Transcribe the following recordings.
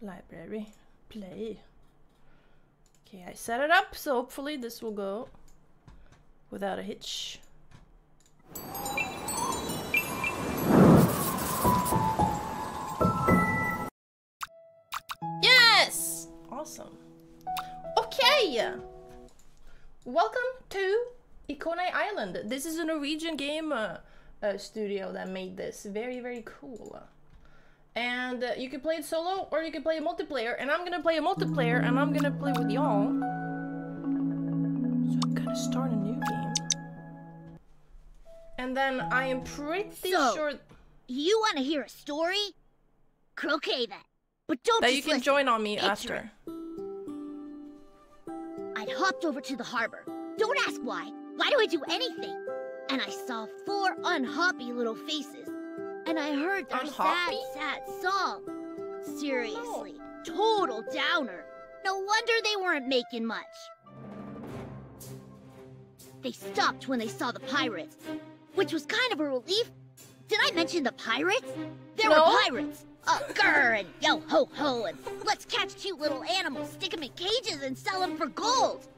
Library. Play. Okay, I set it up, so hopefully this will go without a hitch. Yes! Awesome. Okay! Welcome to Ikonei Island. This is a Norwegian game uh, uh, studio that made this. Very, very cool. And uh, you can play it solo or you can play a multiplayer. And I'm gonna play a multiplayer and I'm gonna play with y'all. So I'm gonna start a new game. And then I am pretty So, sure You want to hear a story? Croquet then. But don't that you can listen. join on me Picture after. I'd hopped over to the harbor. Don't ask why. Why do I do anything? And I saw four unhappy little faces. And I heard their sad, sad song. Seriously, total downer. No wonder they weren't making much. They stopped when they saw the pirates, which was kind of a relief. Did I mention the pirates? There No. were pirates. Uh, grr and yo ho ho and let's catch cute little animals, stick them in cages and sell them for gold.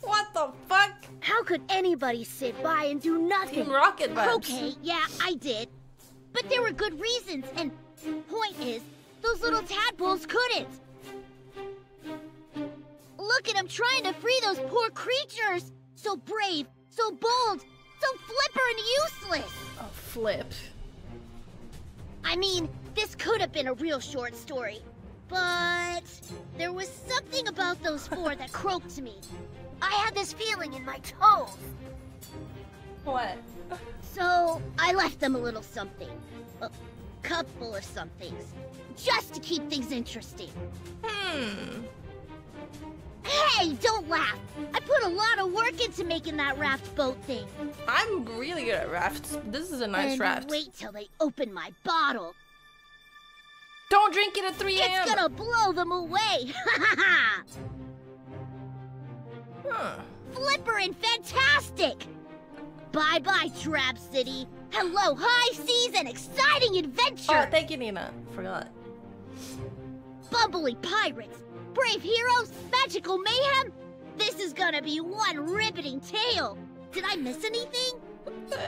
What the fuck? How could anybody sit by and do nothing? Team Rocket. Okay, yeah, I did. But there were good reasons, and point is, those little tadpoles couldn't. Look at them trying to free those poor creatures. So brave, so bold, so flipper and useless. Oh, flip. I mean, this could have been a real short story. But there was something about those four that croaked to me. I had this feeling in my toes. What? So I left them a little something. A couple of somethings. Just to keep things interesting. Hmm. Hey, don't laugh! I put a lot of work into making that raft boat thing. I'm really good at rafts. This is a nice and raft. wait till they open my bottle. Don't drink it at 3 a.m. It's gonna blow them away! Ha ha ha! Huh. Flipper and fantastic! Bye bye, Trap City. Hello, high seas and exciting adventure! Oh, thank you, Nina. Forgot. bubbly pirates, brave heroes, magical mayhem. This is gonna be one riveting tale. Did I miss anything?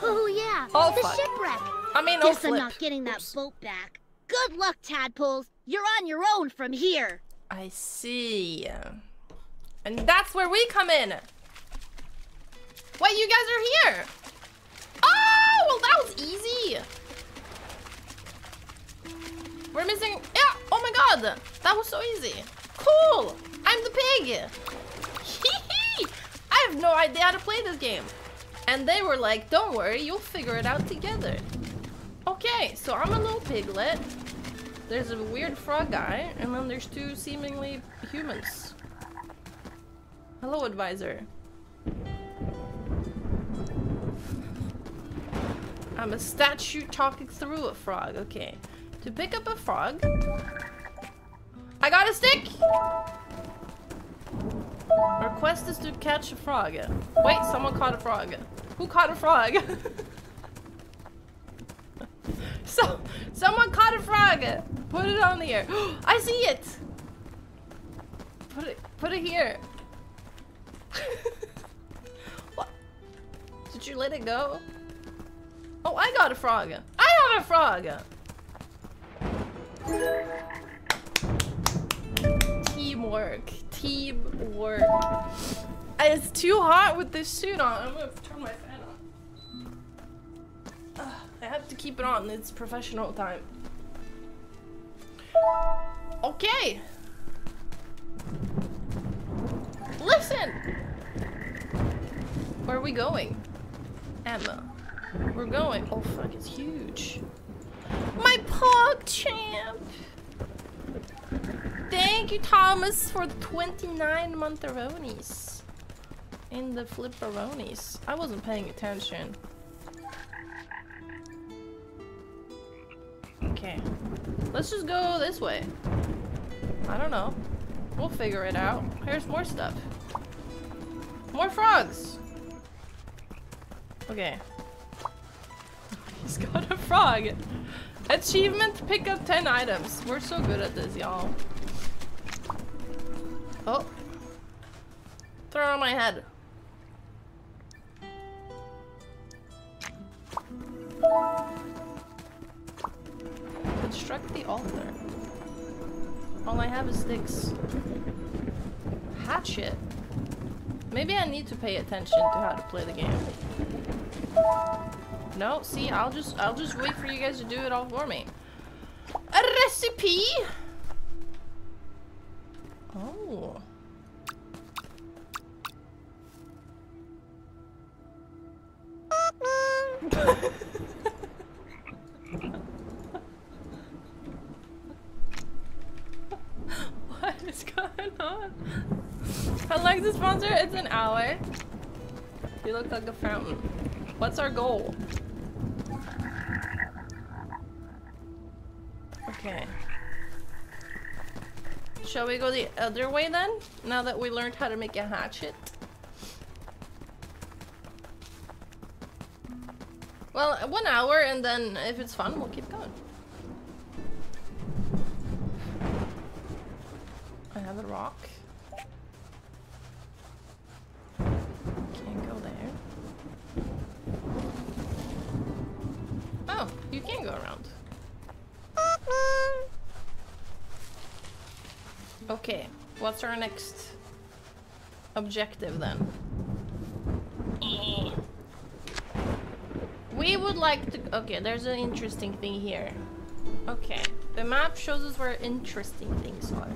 Oh yeah, Oh, the fuck. shipwreck. I mean, no Guess I'm oh, not getting that boat back. Good luck, tadpoles. You're on your own from here. I see. And that's where we come in. Wait, you guys are here. Oh, well, that was easy. We're missing. Yeah. Oh my god, that was so easy. Cool. I'm the pig. I have no idea how to play this game. And they were like, don't worry, you'll figure it out together. Okay, so I'm a little piglet. There's a weird frog guy, and then there's two seemingly humans. Hello, advisor. I'm a statue talking through a frog. Okay. To pick up a frog. I got a stick! Our quest is to catch a frog. Wait, someone caught a frog. Who caught a frog? so, someone caught a frog. Put it on the air. I see it. Put it, put it here. what? Did you let it go? Oh, I got a frog. I got a frog. Teamwork. Teamwork. It's too hot with this suit on. I'm gonna turn my fan on. Ugh, I have to keep it on. It's professional time. Okay. Listen. Where are we going? Emma. We're going. Oh fuck, it's huge. My pog champ. Thank you, Thomas, for the 29 montheronis. In the flipperonis. I wasn't paying attention. Okay. Let's just go this way. I don't know. We'll figure it out. Here's more stuff. More frogs! Okay. Frog. Achievement, pick up 10 items. We're so good at this, y'all. Oh. Throw on my head. Construct the altar. All I have is sticks. Hatchet. Maybe I need to pay attention to how to play the game. No, see, I'll just I'll just wait for you guys to do it all for me. A recipe. Oh. what is going on? Long is the sponsor? It's an hour. You look like a fountain. What's our goal? Okay. Shall we go the other way then? Now that we learned how to make a hatchet? Well, one hour and then if it's fun, we'll keep going. I have a rock. Can't go there. Oh, you can go around. Okay, what's our next objective then? We would like to... Okay, there's an interesting thing here. Okay, the map shows us where interesting things are.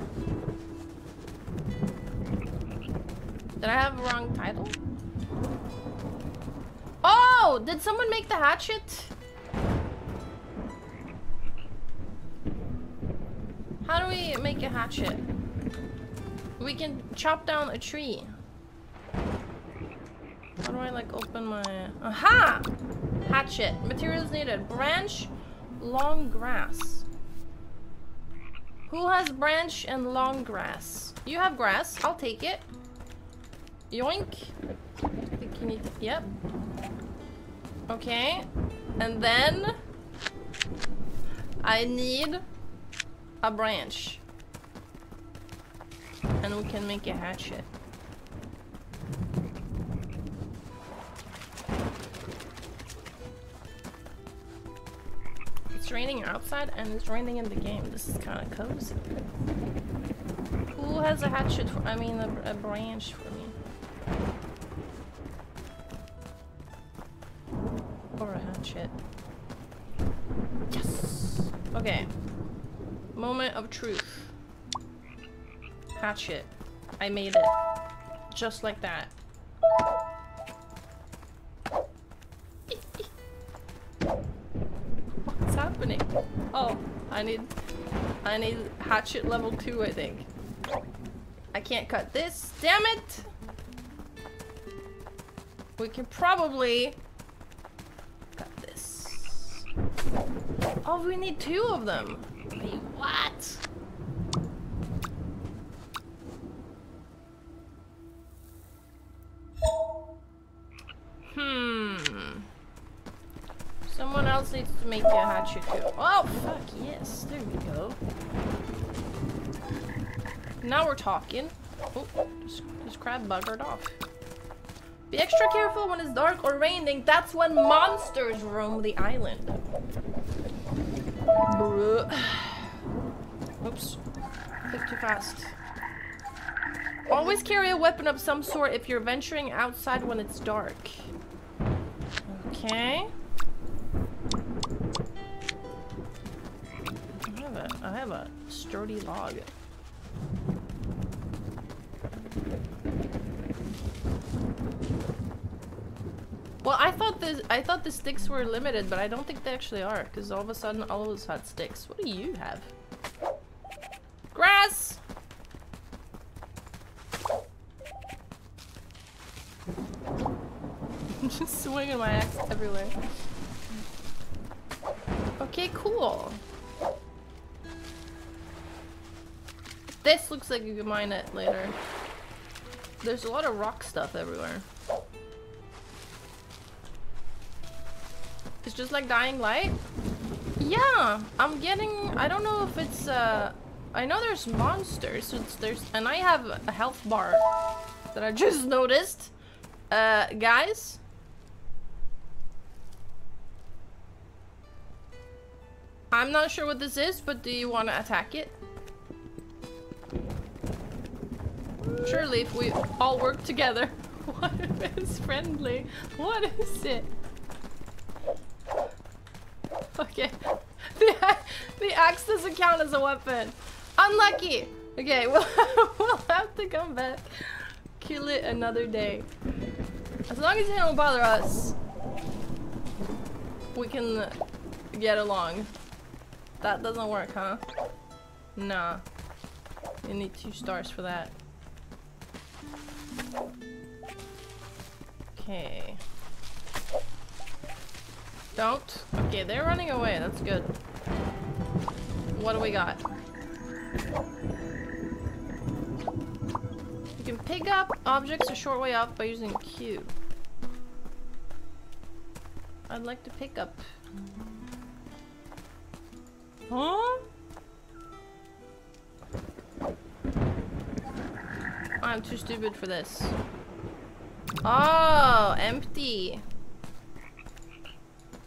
Did I have a wrong title? Oh! Did someone make the hatchet? How do we make a hatchet? We can chop down a tree. How do I like open my... Aha! Hatchet. Materials needed. Branch, long grass. Who has branch and long grass? You have grass. I'll take it. Yoink. I think you need. Yep. Okay. And then... I need a branch. And we can make a hatchet. It's raining outside and it's raining in the game. This is kind of cozy. Who has a hatchet for, I mean a, a branch for me? Or a hatchet. Yes! Okay. Moment of truth. Hatchet. I made it. Just like that. What's happening? Oh, I need... I need hatchet level 2, I think. I can't cut this. Damn it! We can probably... Cut this. Oh, we need two of them. Wait, what? Hmm. Someone else needs to make a hatchet too. Oh, fuck yes. There we go. Now we're talking. Oh, this, this crab buggered off. Be extra careful when it's dark or raining. That's when monsters roam the island. Bruh. Fast. Always carry a weapon of some sort if you're venturing outside when it's dark. Okay. I have a, I have a sturdy log. Well, I thought this I thought the sticks were limited, but I don't think they actually are, because all of a sudden all of us had sticks. What do you have? Grass! My axe everywhere. Okay, cool. This looks like you can mine it later. There's a lot of rock stuff everywhere. It's just like Dying Light? Yeah, I'm getting... I don't know if it's... Uh, I know there's monsters. There's, and I have a health bar that I just noticed. Uh, guys? I'm not sure what this is, but do you want to attack it? Surely if we all work together. What if it's friendly? What is it? Okay. The, the axe doesn't count as a weapon. Unlucky! Okay, we'll, we'll have to come back. Kill it another day. As long as it don't bother us, we can get along. That doesn't work, huh? Nah. You need two stars for that. Okay. Don't. Okay, they're running away. That's good. What do we got? You can pick up objects a short way up by using Q. I'd like to pick up. Huh? I'm too stupid for this. Oh, empty.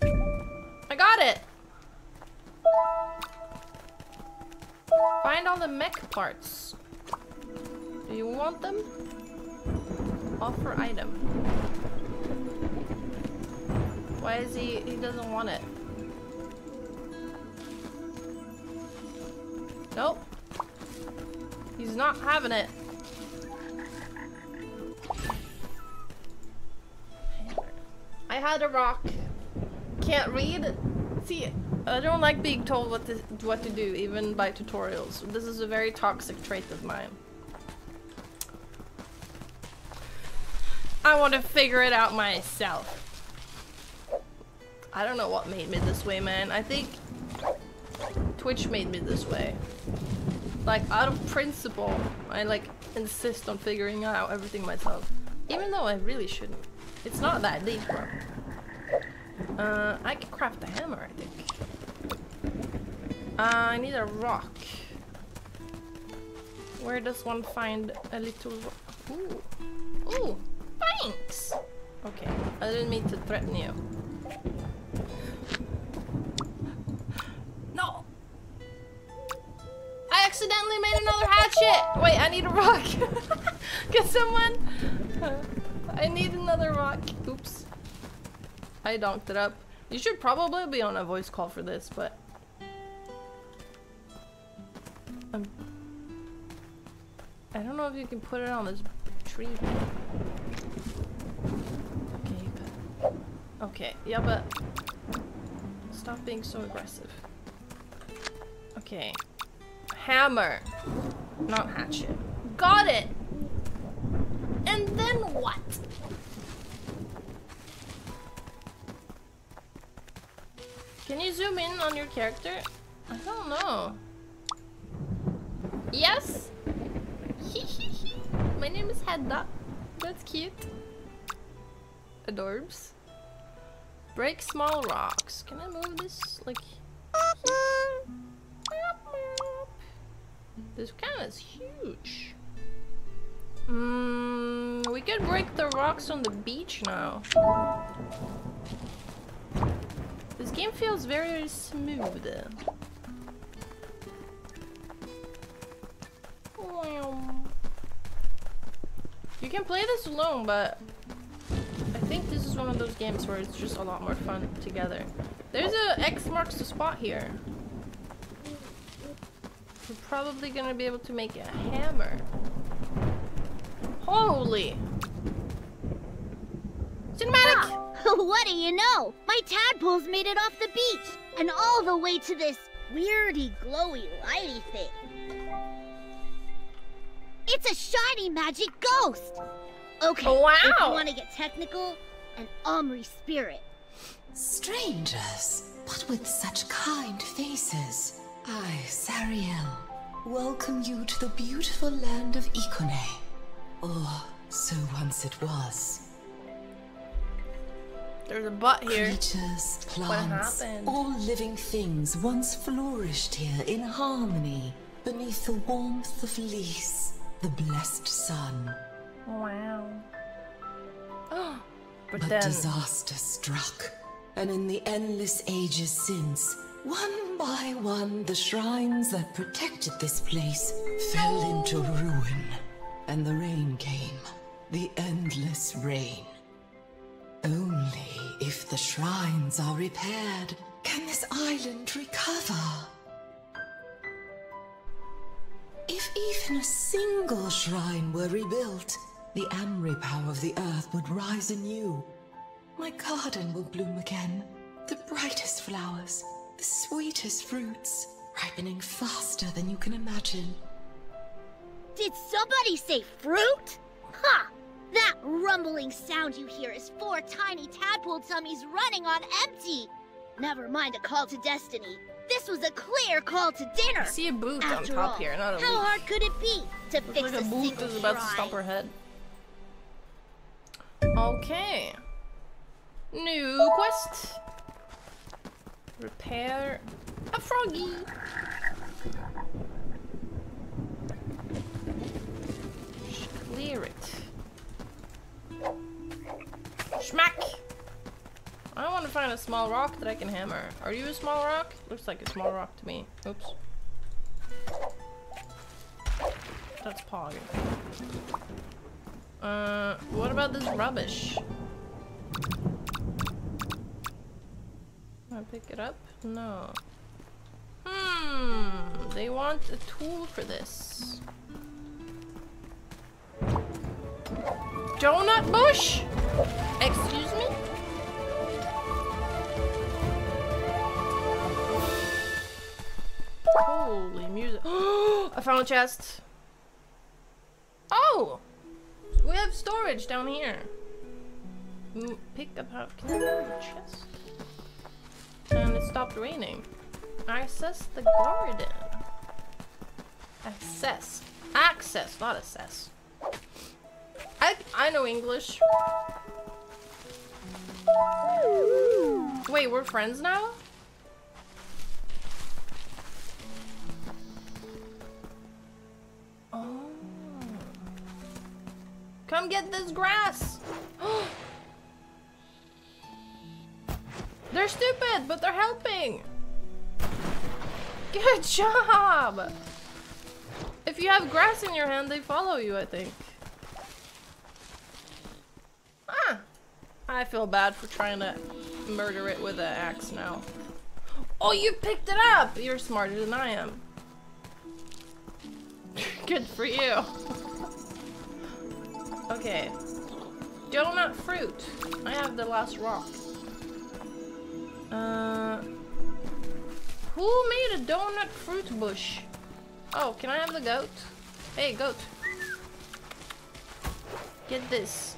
I got it! Find all the mech parts. Do you want them? Offer item. Why is he- he doesn't want it? Nope. He's not having it. I had a rock. Can't read. See, I don't like being told what to what to do, even by tutorials. This is a very toxic trait of mine. I want to figure it out myself. I don't know what made me this way, man. I think Twitch made me this way. Like, out of principle, I like insist on figuring out everything myself. Even though I really shouldn't. It's not that deep, bro. Uh, I can craft a hammer, I think. Uh, I need a rock. Where does one find a little Ooh. Ooh, thanks! Okay, I didn't mean to threaten you. I accidentally made another hatchet! Wait, I need a rock. Get someone! I need another rock. Oops. I donked it up. You should probably be on a voice call for this, but... Um, I don't know if you can put it on this tree. Okay, but... Okay, yeah, but... Stop being so aggressive. Okay. Hammer. Not hatchet. Got it! And then what? Can you zoom in on your character? I don't know. Yes? My name is Hedda. That's cute. Adorbs. Break small rocks. Can I move this like This kind is huge. Mm, we could break the rocks on the beach now. This game feels very smooth. You can play this alone, but I think this is one of those games where it's just a lot more fun together. There's a X marks the spot here. We're probably gonna be able to make a hammer. Holy! Cinematic! Ah, what do you know? My tadpoles made it off the beach and all the way to this weirdy, glowy, lighty thing. It's a shiny magic ghost! Okay, wow. if you want to get technical, an Amri spirit. Strangers, but with such kind faces. I, Sariel, welcome you to the beautiful land of Ikonei. Or oh, so once it was. There's a butt here. Creatures, plants, all living things once flourished here in harmony beneath the warmth of Lys, the blessed sun. Wow. but, But then disaster struck, and in the endless ages since, one by one, the shrines that protected this place fell into ruin, and the rain came. The endless rain. Only if the shrines are repaired can this island recover. If even a single shrine were rebuilt, the Amri power of the earth would rise anew. My garden will bloom again. The brightest flowers, the sweetest fruits, ripening faster than you can imagine. Did somebody say fruit? Ha! That rumbling sound you hear is four tiny tadpole tummies running on empty. Never mind a call to destiny. This was a clear call to dinner. I see a boot on top all, here, not a how leaf. hard could it be to Looks fix like a a boot is about to stomp her head. Okay. New quest. Repair a froggy. Clear it. Smack! I want to find a small rock that I can hammer. Are you a small rock? Looks like a small rock to me. Oops. That's Pog. Uh, what about this rubbish? I pick it up? No. Hmm, they want a tool for this. Donut bush? Excuse me? Holy music. I found a chest. Oh! We have storage down here. Mm, Pick up how can I find the chest? And it stopped raining. Access the garden. Access. Access, not assess. I I know English. Wait, we're friends now? Oh. Come get this grass. They're stupid, but they're helping. Good job. If you have grass in your hand, they follow you, I think. Ah. I feel bad for trying to murder it with an axe now. Oh, you picked it up! You're smarter than I am. Good for you. okay. Donut fruit. I have the last rock. Uh, who made a donut fruit bush? Oh, can I have the goat? Hey, goat. Get this.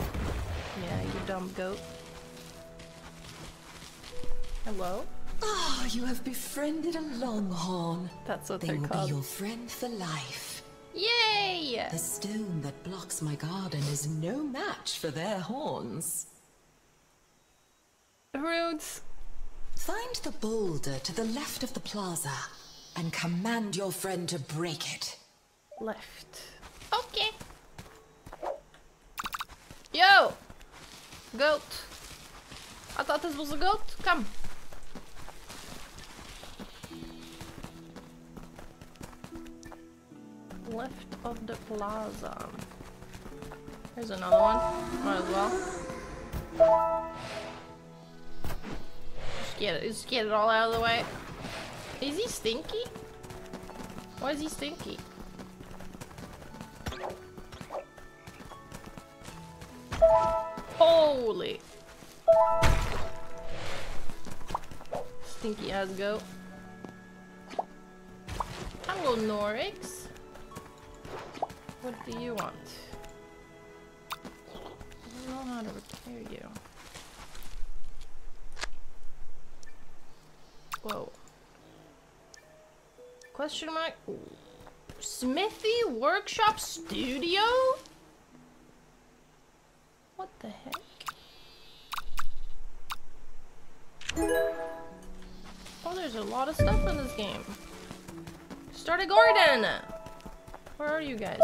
Yeah, you dumb goat. Hello? Ah, you have befriended a longhorn. That's what They they're will called. be your friend for life. Yay! The stone that blocks my garden is no match for their horns. Roots. Find the boulder to the left of the plaza and command your friend to break it. Left. Okay. Yo! Goat. I thought this was a goat. Come. Left of the plaza. Here's another one. Might as well. Just get it. Just get it all out of the way. Is he stinky? Why is he stinky? Holy! Stinky ass goat. Hello, Norix. What do you want? I don't know how to repair you. Whoa. Question mark? Smithy Workshop Studio? What the heck? Oh, there's a lot of stuff in this game. Start a garden! Where are you guys?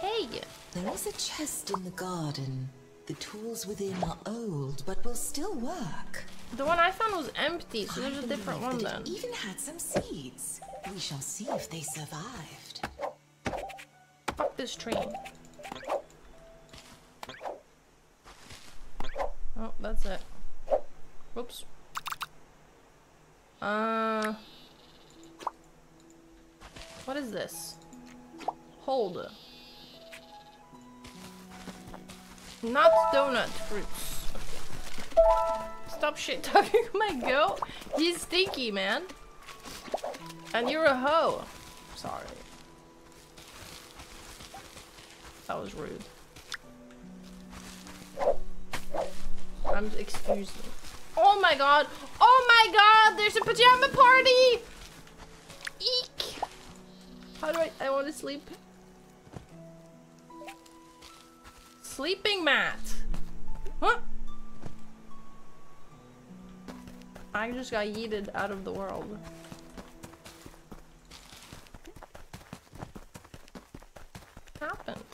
Hey! There is a chest in the garden. The tools within are old, but will still work. The one I found was empty, so there's a different one then. Even had some seeds. We shall see if they survived. Fuck this train. Oh, that's it. Whoops. Uh. What is this? Hold. Not donut fruits. Stop shit talking my goat. He's stinky, man. And you're a hoe. Sorry. That was rude. I'm excuse me. Oh my god! Oh my god! There's a pajama party! Eek! How do I I wanna sleep? Sleeping mat! Huh? I just got yeeted out of the world. What happened?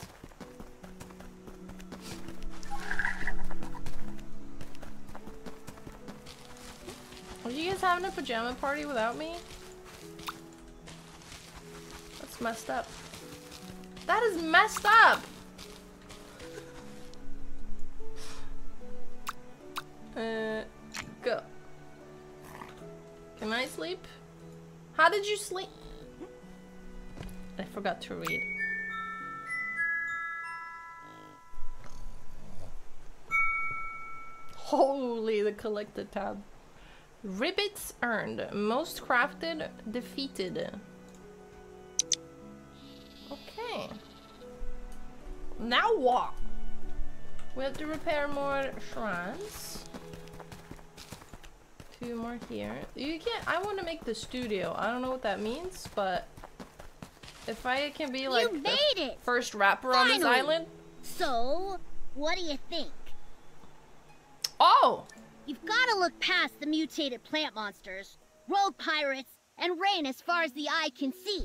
Are you guys having a pajama party without me? That's messed up. That is messed up! Uh. Can I sleep? How did you sleep? I forgot to read. Holy, the collected tab. Ribbits earned. Most crafted, defeated. Okay. Now what? We have to repair more shrines. Two more here. You can't- I want to make the studio. I don't know what that means, but... If I can be like you the made it! first rapper on this island. So, what do you think? Oh! You've got to look past the mutated plant monsters, rogue pirates, and rain as far as the eye can see.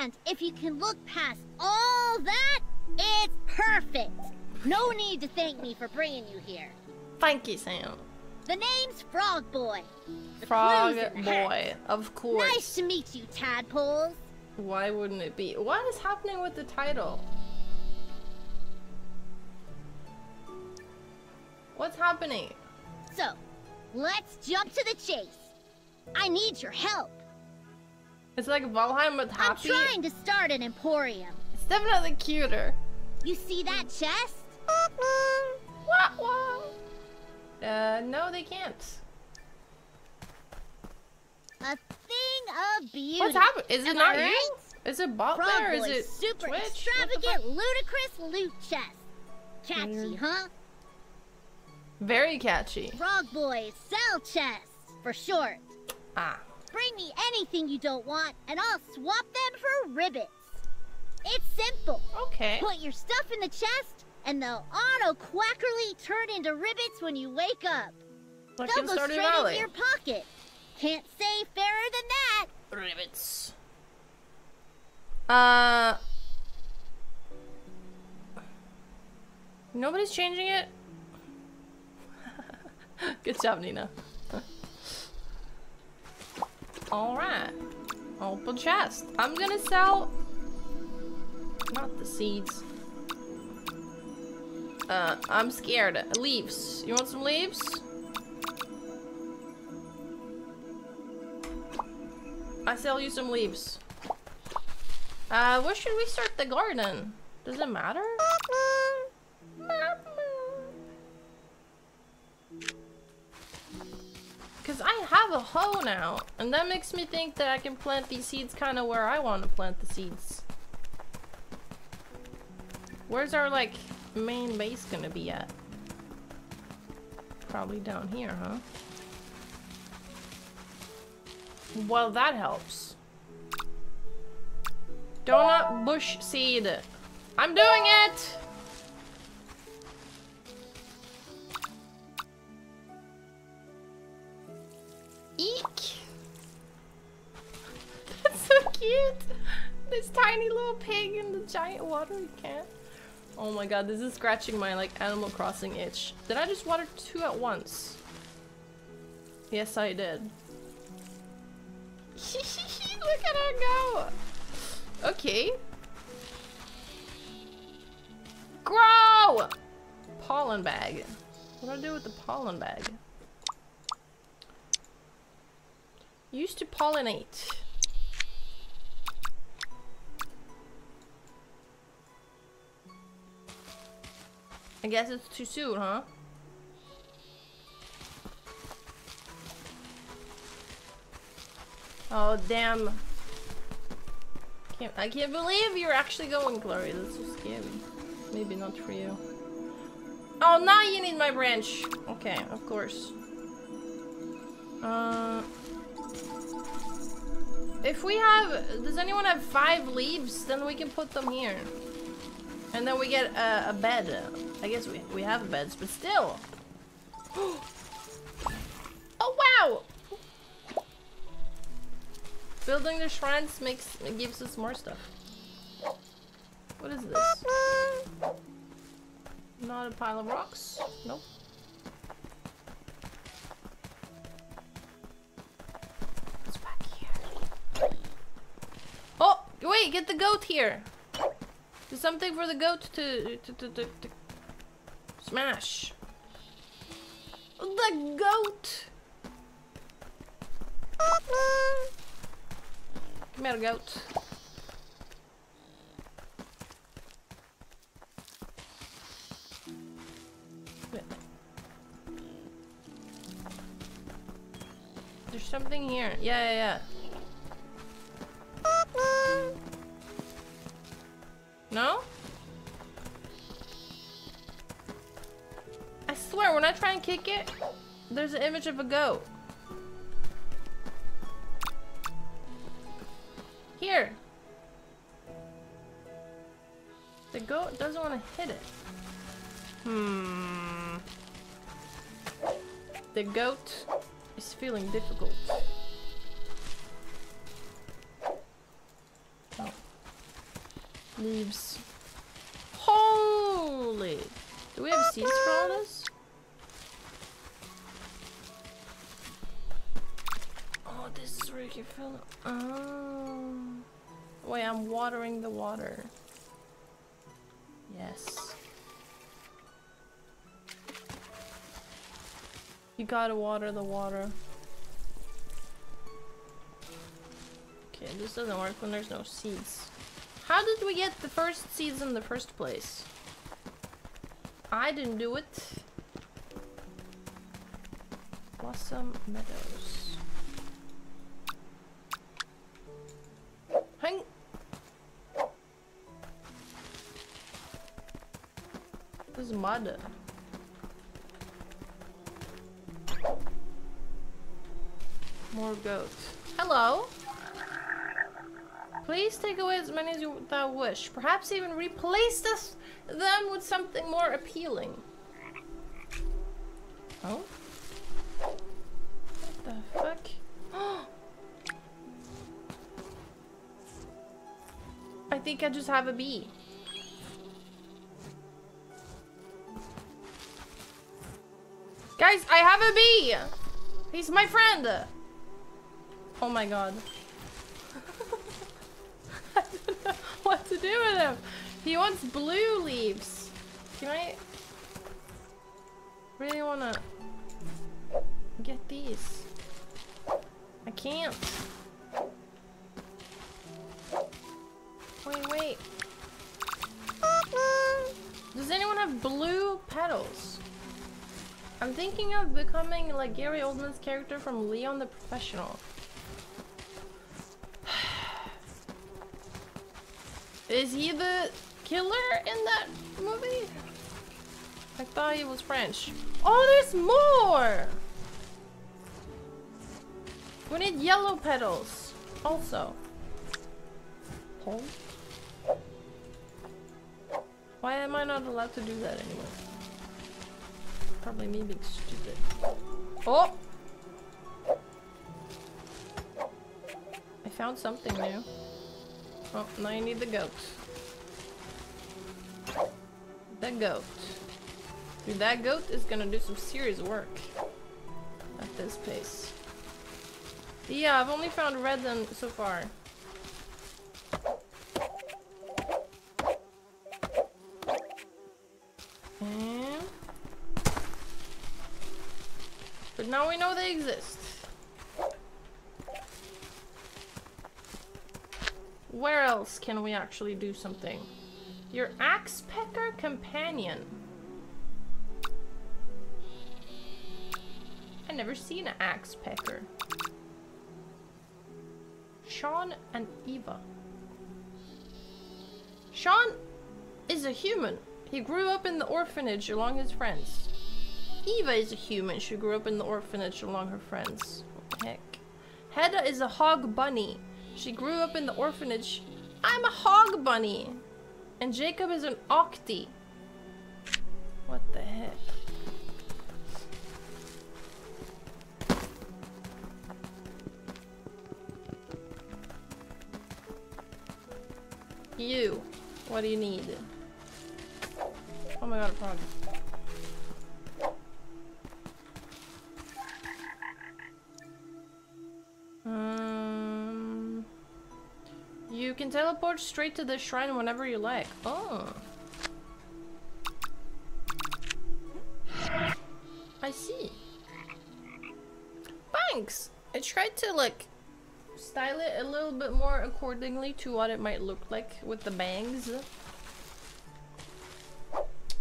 And if you can look past all that, it's perfect. No need to thank me for bringing you here. Thank you, Sam. The name's Frog Boy. The Frog boy, of course. Nice to meet you, tadpoles. Why wouldn't it be? What is happening with the title? What's happening? So, let's jump to the chase. I need your help. It's like Valheim with happy. I'm trying to start an emporium. It's definitely cuter. You see that chest? Wah, wah. Uh, no, they can't. A thing of beauty. What's happening? Is it Am not I you? right? Is it bot there? Is it super Twitch? Extravagant, ludicrous loot chest. Catchy, Weird. huh? Very catchy. Frog Boy's sell chest, for short. Ah. Bring me anything you don't want, and I'll swap them for ribbits. It's simple. Okay. Put your stuff in the chest, and they'll auto-quackerly turn into ribbits when you wake up. Like They'll go Stardew straight Valley. into your pocket. Can't say fairer than that. Ribbits. Uh. Nobody's changing it? Good job, Nina. Alright. Open chest. I'm gonna sell. Not the seeds. Uh, I'm scared. Leaves. You want some leaves? I sell you some leaves. Uh, where should we start the garden? Does it matter? Because I have a hoe now, and that makes me think that I can plant these seeds kind of where I want to plant the seeds. Where's our, like, main base gonna be at? Probably down here, huh? Well, that helps. Donut bush seed. I'm doing it! Eek! That's so cute! This tiny little pig in the giant watering can. Oh my god, this is scratching my like Animal Crossing itch. Did I just water two at once? Yes, I did. Look at her go! Okay. Grow! Pollen bag. What do I do with the pollen bag? Used to pollinate. I guess it's too soon, huh? Oh, damn. Can't, I can't believe you're actually going, Glory. That's so scary. Maybe not for you. Oh, now you need my branch. Okay, of course. Uh, if we have... Does anyone have five leaves? Then we can put them here. And then we get a, a bed. I guess we, we have beds, but still. oh, wow! Building the shrines makes gives us more stuff. What is this? Not a pile of rocks. Nope. What's back here? Oh, wait, get the goat here. Something for the goat to, to, to, to, to smash. The goat. Come here, goat. There's something here. Yeah, yeah, yeah. No? I swear, when I try and kick it, there's an image of a goat. Here. The goat doesn't want to hit it. Hmm. The goat is feeling difficult. Leaves. Holy! Do we have seeds for all this? Oh, this is can fill. Oh. Wait, I'm watering the water. Yes. You gotta water the water. Okay, this doesn't work when there's no seeds. How did we get the first seeds in the first place? I didn't do it. Blossom Meadows. Hang. This is mud. More goats. Hello. Please take away as many as you thou wish. Perhaps even replace this, them with something more appealing. Oh? What the fuck? I think I just have a bee. Guys, I have a bee! He's my friend! Oh my god. I don't know what do with him. He wants blue leaves. Can I really wanna get these? I can't. Wait, wait. Does anyone have blue petals? I'm thinking of becoming like Gary Oldman's character from Leon the Professional. Is he the killer in that movie? I thought he was French. Oh, there's more! We need yellow petals. Also. Why am I not allowed to do that anymore? Probably me being stupid. Oh! I found something new. Oh, now you need the goat. The goat. Dude, that goat is gonna do some serious work at this pace. Yeah, I've only found red then so far. And... But now we know they exist. Where else can we actually do something? Your axe pecker companion. I never seen an axe pecker. Sean and Eva. Sean is a human. He grew up in the orphanage along his friends. Eva is a human. She grew up in the orphanage along her friends. What the heck? Hedda is a hog bunny. She grew up in the orphanage. I'm a hog bunny. And Jacob is an octi. What the heck? You. What do you need? Oh my god, a frog. Teleport straight to the shrine whenever you like. Oh. I see. Thanks! I tried to like style it a little bit more accordingly to what it might look like with the bangs.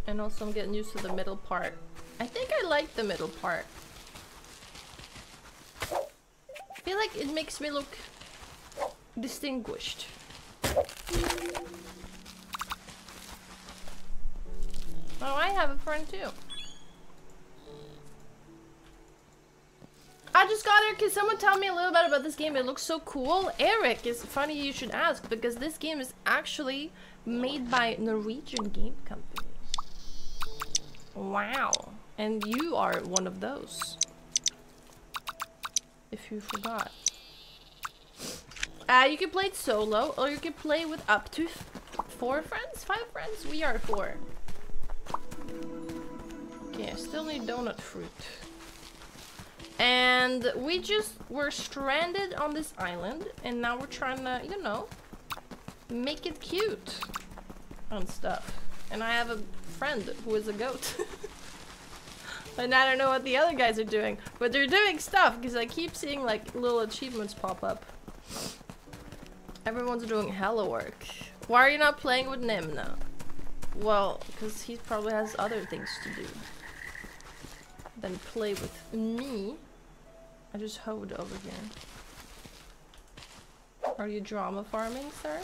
And also I'm getting used to the middle part. I think I like the middle part. I feel like it makes me look distinguished. Oh, I have a friend too. I just got here. Can someone tell me a little bit about this game? It looks so cool. Eric, it's funny you should ask because this game is actually made by Norwegian Game Company. Wow. And you are one of those. If you forgot. Uh, you can play it solo or you can play with up to four friends? Five friends? We are four. Okay, I still need donut fruit. And we just were stranded on this island and now we're trying to, you know, make it cute and stuff. And I have a friend who is a goat. and I don't know what the other guys are doing, but they're doing stuff because I keep seeing like little achievements pop up. Everyone's doing hella work. Why are you not playing with Nimna? Well, because he probably has other things to do than play with me. I just hoed over here. Are you drama farming, sir?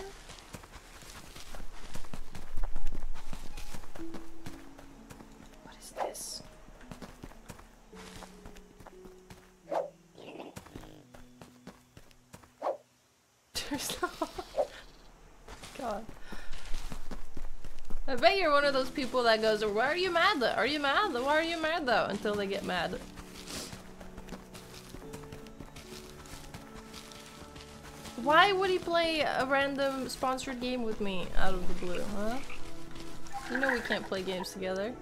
What is this? There's no... God. I bet you're one of those people that goes, why are you mad though? Are you mad? Why are you mad though? Until they get mad. Why would he play a random sponsored game with me out of the blue, huh? You know we can't play games together.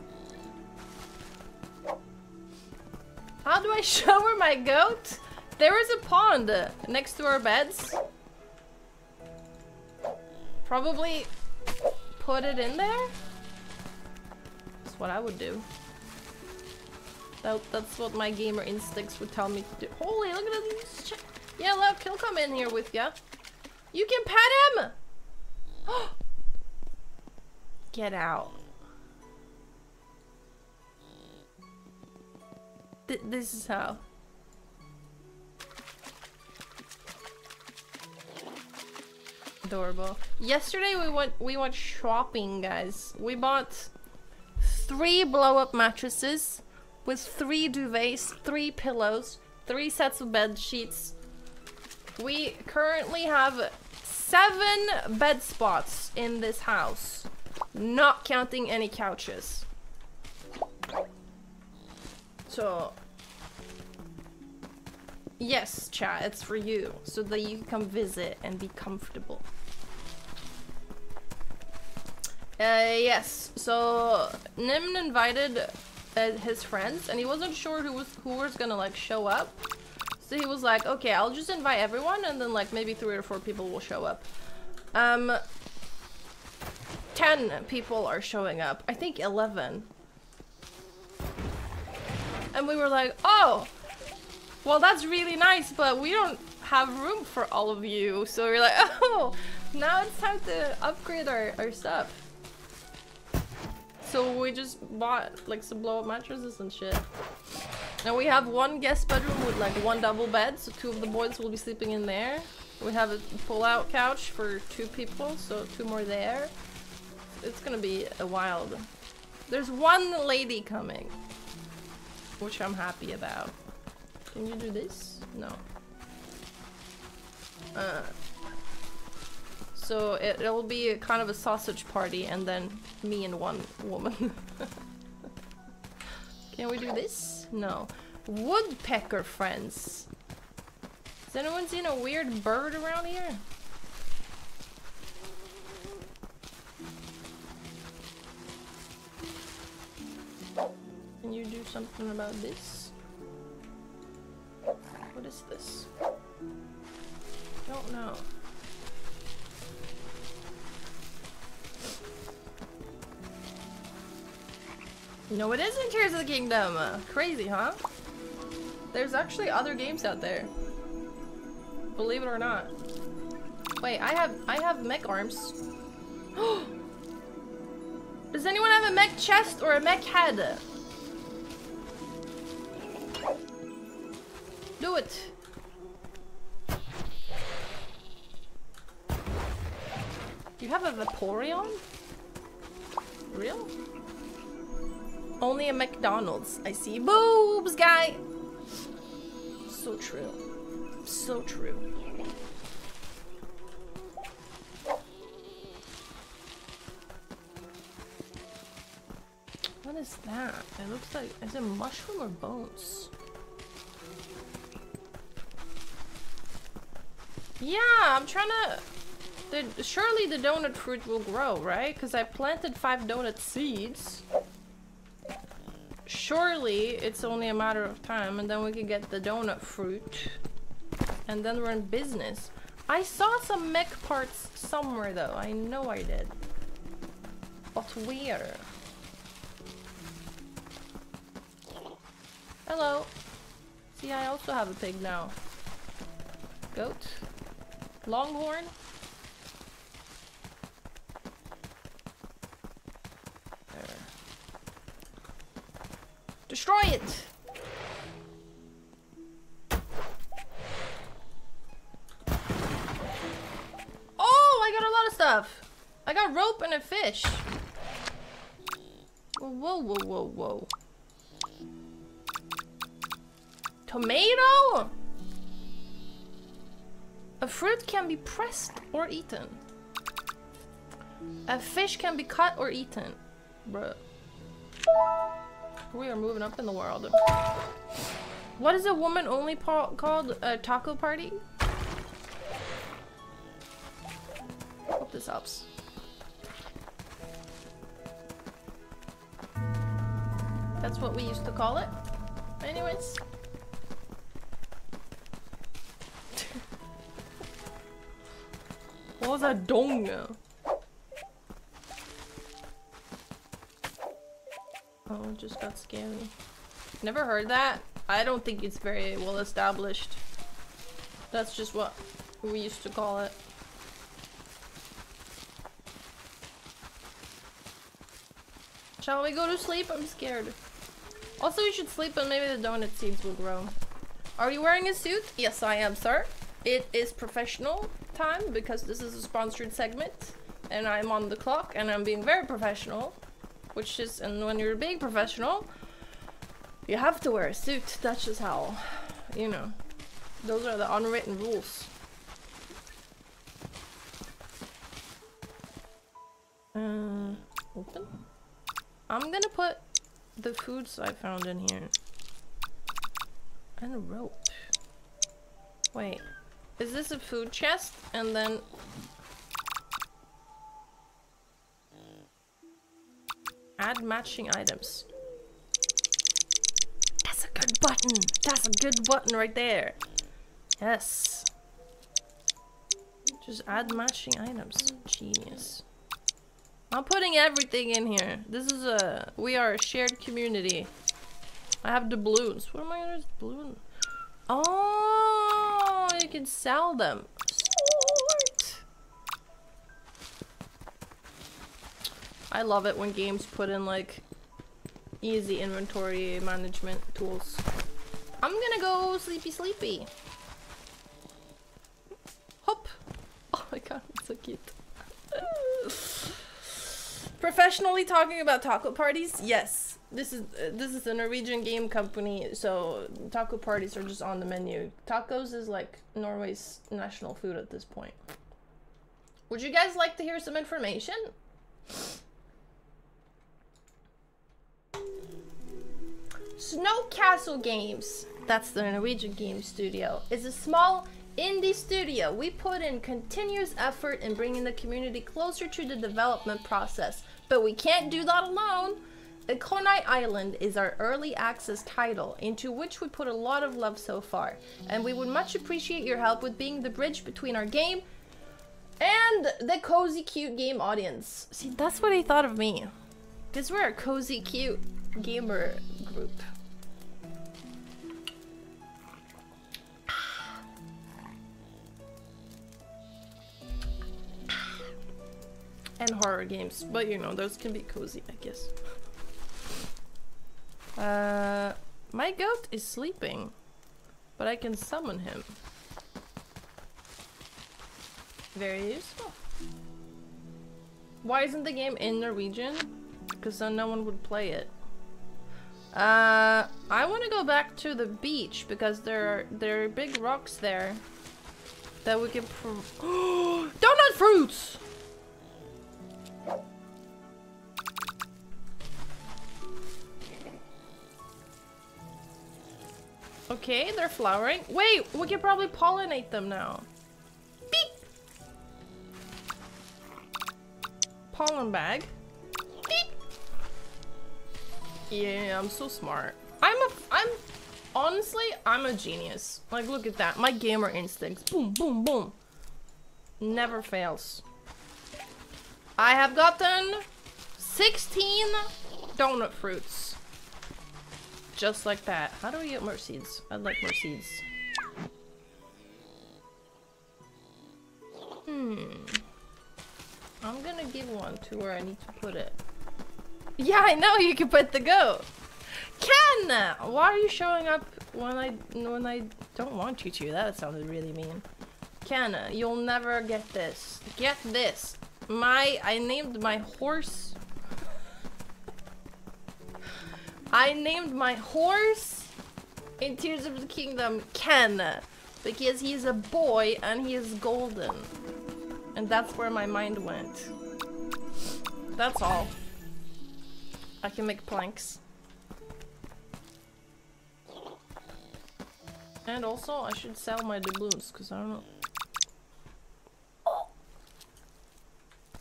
How do I shower my goat? There is a pond next to our beds. Probably put it in there? That's what I would do. That, that's what my gamer instincts would tell me to do. Holy, look at this. Yeah, look, he'll come in here with ya. You can pet him! Get out. Th this is how. Adorable. Yesterday we went we went shopping, guys. We bought three blow-up mattresses with three duvets, three pillows, three sets of bed sheets. We currently have seven bed spots in this house, not counting any couches. So Yes, chat, it's for you. So that you can come visit and be comfortable. Uh, yes, so Nim invited uh, his friends and he wasn't sure who was who was gonna like show up. So he was like, okay, I'll just invite everyone and then like maybe three or four people will show up. Um, 10 people are showing up. I think 11. And we were like, oh, well, that's really nice, but we don't have room for all of you. So we're like, oh, now it's time to upgrade our, our stuff. So we just bought like some blow up mattresses and shit. Now we have one guest bedroom with like one double bed, so two of the boys will be sleeping in there. We have a pull-out couch for two people, so two more there. It's gonna be a wild. There's one lady coming, which I'm happy about. Can you do this? No. Uh, so it, it'll be kind of a sausage party and then me and one woman. Can we do this? No. Woodpecker friends. Has anyone seen a weird bird around here? Can you do something about this? What is this? Don't know. You know, it is in Tears of the Kingdom. Crazy, huh? There's actually other games out there. Believe it or not. Wait, I have I have mech arms. Does anyone have a mech chest or a mech head? Do it. You have a Vaporeon? Real? Only a McDonald's. I see boobs, guy. So true. So true. What is that? It looks like, is it mushroom or bones? Yeah, I'm trying to... The, surely the donut fruit will grow, right? Because I planted five donut seeds. Surely it's only a matter of time and then we can get the donut fruit. And then we're in business. I saw some mech parts somewhere though. I know I did. But where? Hello. See, I also have a pig now. Goat. Longhorn. Destroy it! Oh, I got a lot of stuff. I got rope and a fish. Whoa, whoa, whoa, whoa. Tomato? A fruit can be pressed or eaten. A fish can be cut or eaten. Bruh. We are moving up in the world. What is a woman only called a taco party? Hope this helps. That's what we used to call it. Anyways. what was that dong? It just got scary. Never heard that. I don't think it's very well established. That's just what we used to call it. Shall we go to sleep? I'm scared. Also, you should sleep and maybe the donut seeds will grow. Are you wearing a suit? Yes, I am, sir. It is professional time because this is a sponsored segment and I'm on the clock and I'm being very professional which is, and when you're a big professional, you have to wear a suit. That's just how, you know, those are the unwritten rules. Uh, open. I'm gonna put the foods I found in here. And a rope. Wait. Is this a food chest? And then... Add matching items. That's a good button. That's a good button right there. Yes. Just add matching items. Genius. I'm putting everything in here. This is a... We are a shared community. I have doubloons. What am I gonna balloon? Oh, you can sell them. I love it when games put in like easy inventory management tools. I'm gonna go sleepy sleepy. Hop. Oh my god, it's so cute. Professionally talking about taco parties? Yes. This is uh, this is a Norwegian game company, so taco parties are just on the menu. Tacos is like Norway's national food at this point. Would you guys like to hear some information? Snowcastle Games, that's the Norwegian game studio, is a small indie studio. We put in continuous effort in bringing the community closer to the development process, but we can't do that alone. Ikonei Island is our early access title, into which we put a lot of love so far, and we would much appreciate your help with being the bridge between our game and the cozy cute game audience. See, that's what he thought of me. Because we're a cozy cute gamer group. And horror games, but you know, those can be cozy, I guess. Uh, my goat is sleeping, but I can summon him. Very useful. Why isn't the game in Norwegian? Because then no one would play it. Uh, I want to go back to the beach because there are there are big rocks there that we can. Donut fruits. Okay, they're flowering. Wait, we can probably pollinate them now. Beep! Pollen bag. Beep! Yeah, I'm so smart. I'm a- I'm- honestly, I'm a genius. Like, look at that. My gamer instincts. Boom, boom, boom. Never fails. I have gotten 16 donut fruits. Just like that. How do we get more seeds? I'd like more seeds. Hmm. I'm gonna give one to where I need to put it. Yeah, I know you can put the goat. Ken, why are you showing up when I when I don't want you to? That sounded really mean. Ken, you'll never get this. Get this. My I named my horse I named my horse in Tears of the Kingdom Ken because he's a boy and he is golden. And that's where my mind went. That's all. I can make planks. And also, I should sell my doubloons, because I don't know.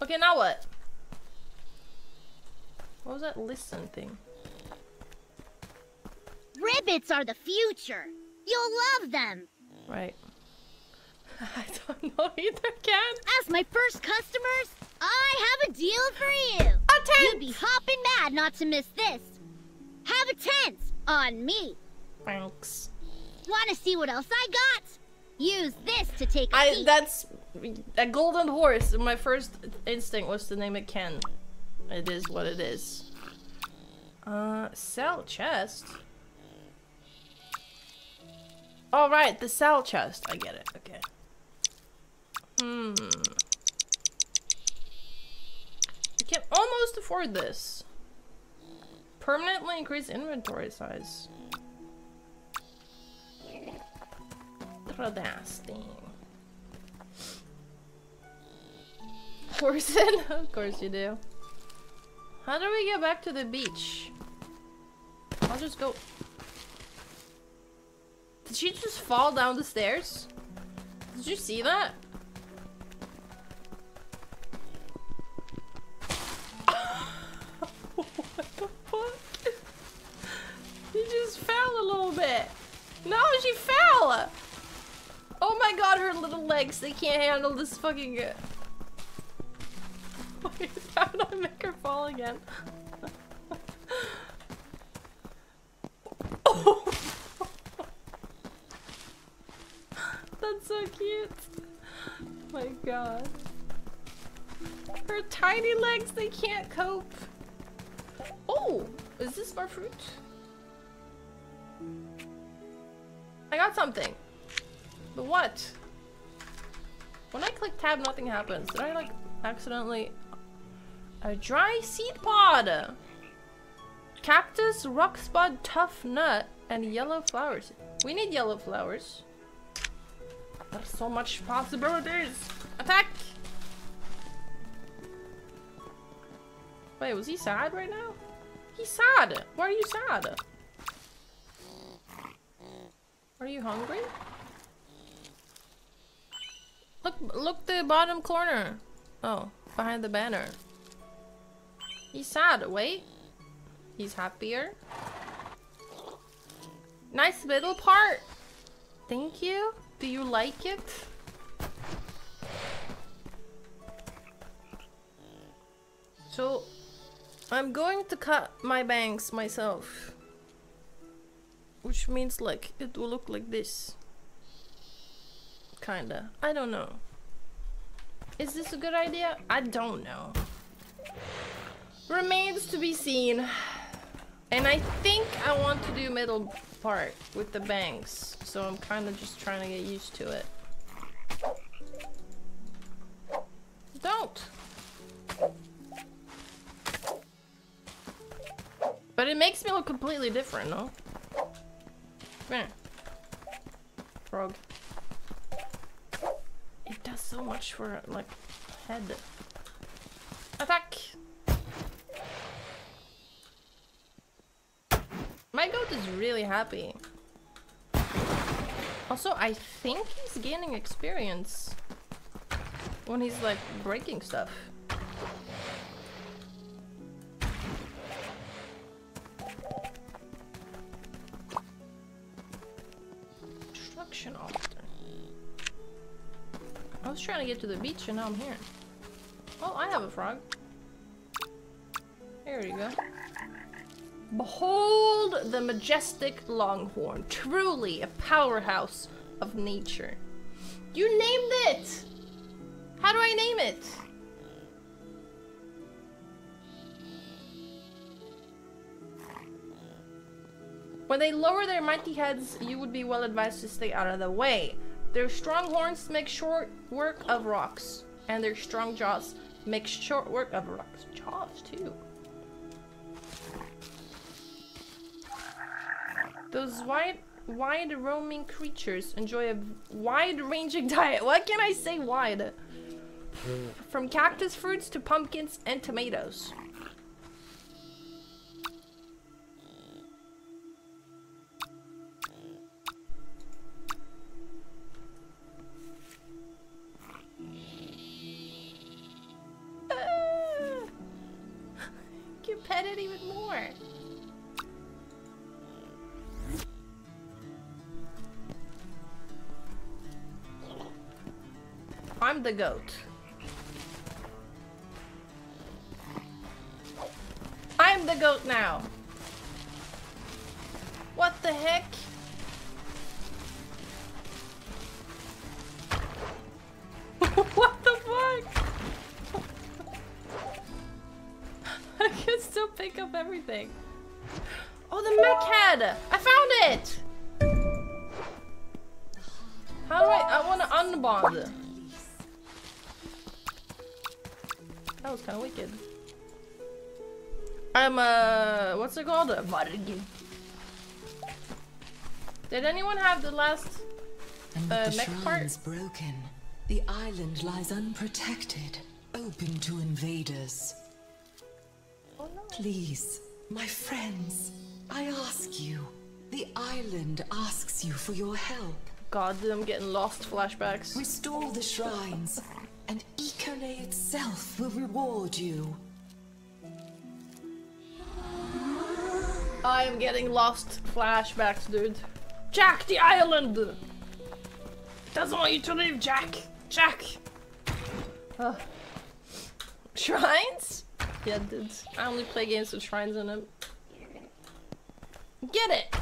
Okay, now what? What was that listen thing? Ribbits are the future. You'll love them. Right. I don't know either, Ken. As my first customers, I have a deal for you. A tent! You'd be hopping mad not to miss this. Have a tent on me. Thanks. Want to see what else I got? Use this to take a I peek. that's a golden horse. My first instinct was to name it Ken. It is what it is. Uh, sell chest. All right, the cell chest. I get it. Okay. Hmm. I can almost afford this. Permanently increase inventory size. Tradasting. Horsen? of course you do. How do we get back to the beach? I'll just go. Did she just fall down the stairs? Did you see that? what the fuck? He just fell a little bit. No, she fell! Oh my god, her little legs, they can't handle this fucking... How did I make her fall again? oh. That's so cute. Oh my god. Her tiny legs, they can't cope. Oh, is this more fruit? I got something. But what? When I click tab, nothing happens. Did I like accidentally... A dry seed pod! Cactus, rock spud, tough nut, and yellow flowers. We need yellow flowers. There's so much possibilities. Attack! Wait, was he sad right now? He's sad. Why are you sad? Are you hungry? Look, look the bottom corner. Oh, behind the banner. He's sad. Wait. He's happier. Nice middle part. Thank you. Do you like it? So, I'm going to cut my bangs myself. Which means like, it will look like this. Kinda. I don't know. Is this a good idea? I don't know. Remains to be seen. And I think I want to do middle part with the bangs. So I'm kind of just trying to get used to it. Don't! But it makes me look completely different, no? Here. Frog. It does so much for, like, head. Attack! My goat is really happy. Also, I think he's gaining experience when he's like breaking stuff. Destruction altar. I was trying to get to the beach and now I'm here. Oh, I have a frog. There you go. Behold the majestic longhorn, truly a powerhouse of nature. You named it! How do I name it? When they lower their mighty heads, you would be well advised to stay out of the way. Their strong horns make short work of rocks, and their strong jaws make short work of rocks. Jaws, too. Those wide, wide roaming creatures enjoy a wide-ranging diet. What can I say wide? From cactus fruits to pumpkins and tomatoes. Goat. Called? A Varg. Did anyone have the last And Uh, the mech part? shrines broken, the island lies unprotected, open to invaders. Oh no. Please, my friends, I ask you. The island asks you for your help. god, I'm getting lost flashbacks. Restore the shrines, and Ikonei itself will reward you. I am getting lost flashbacks, dude. Jack, the island! Doesn't want you to leave, Jack! Jack! Ugh. Shrines? Yeah, dude. I only play games with shrines in them. Get it!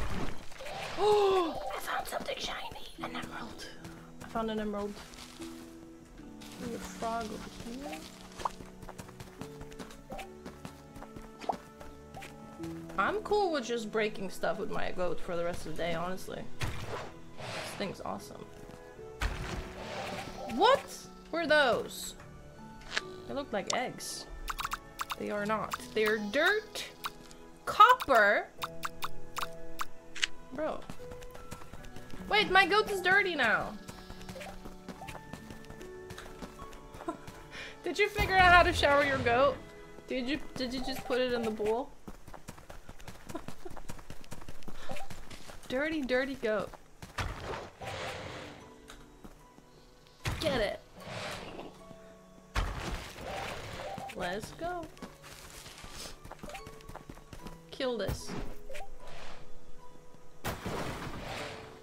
Oh, I found something shiny. An emerald. I found an emerald. There's a frog over here. I'm cool with just breaking stuff with my goat for the rest of the day, honestly. This thing's awesome. What were those? They look like eggs. They are not. They're dirt, copper. Bro. Wait, my goat is dirty now. did you figure out how to shower your goat? Did you did you just put it in the bowl? Dirty, dirty goat. Get it. Let's go. Kill this.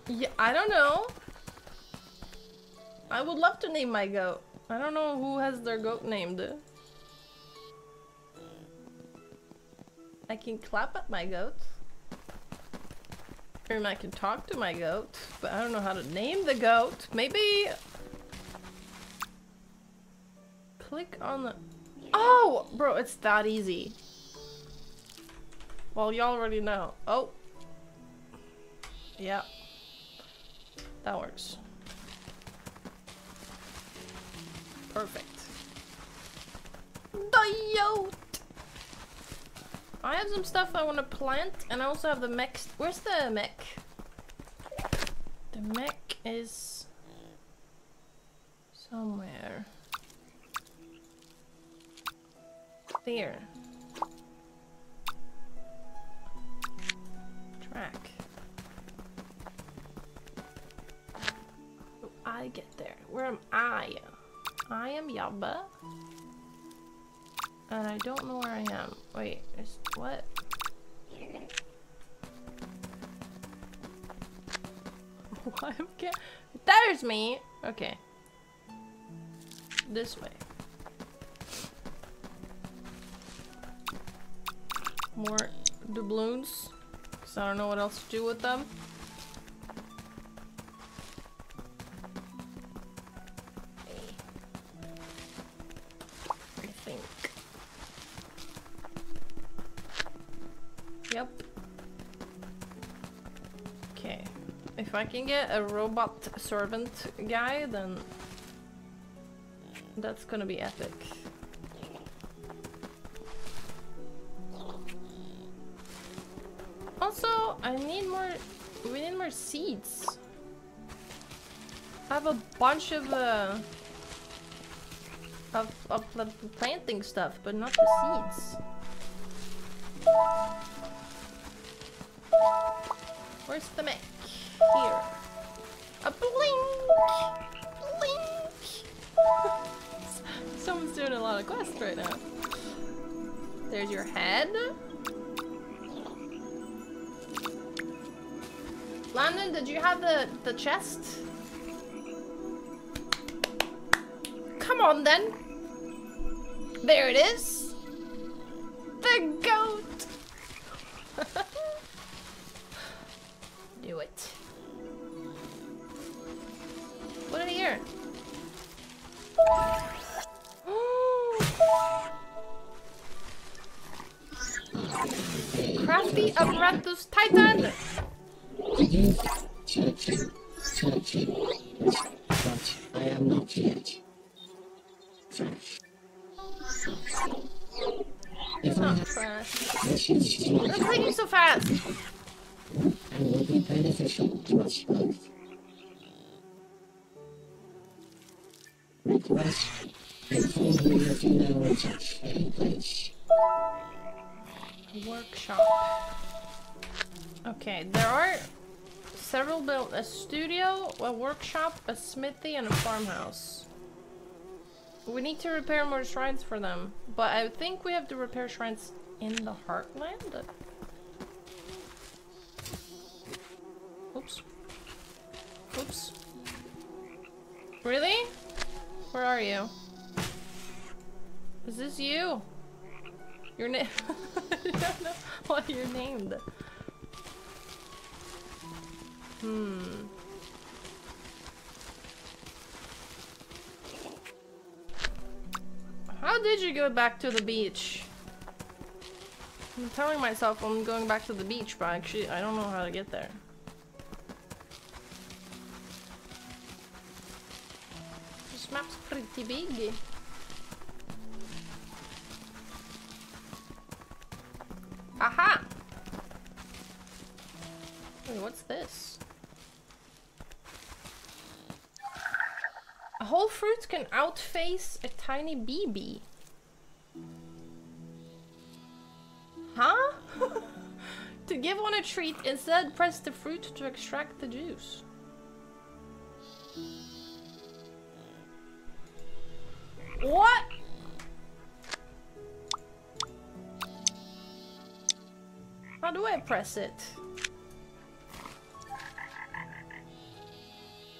Yeah, I don't know. I would love to name my goat. I don't know who has their goat named. I can clap at my goat. I can talk to my goat, but I don't know how to name the goat. Maybe... Click on the... Oh! Bro, it's that easy. Well, y'all already know. Oh. Yeah. That works. Perfect. The Diot! I have some stuff I want to plant, and I also have the mech. Where's the mech? The mech is somewhere. There. Track. I get there? Where am I? I am Yabba. And I don't know where I am. Wait, is what? Why There's me! Okay. This way. More doubloons. Because I don't know what else to do with them. Can get a robot servant guy, then that's gonna be epic. Also, I need more, we need more seeds. I have a bunch of, uh, of, of planting stuff, but not the seeds. Where's the mech? Here. A blink! Blink! Someone's doing a lot of quests right now. There's your head. Landon, did you have the, the chest? Come on then. There it is. Apparatus a studio, a workshop, a smithy, and a farmhouse. We need to repair more shrines for them, but I think we have to repair shrines in the heartland. Oops. Oops. Really? Where are you? Is this you? Your name? I don't know what you're named. Hmm. How did you go back to the beach? I'm telling myself I'm going back to the beach, but actually I don't know how to get there. This map's pretty big. Aha! Wait, what's this? A whole fruit can outface a tiny BB. Huh? to give one a treat, instead press the fruit to extract the juice. What? How do I press it?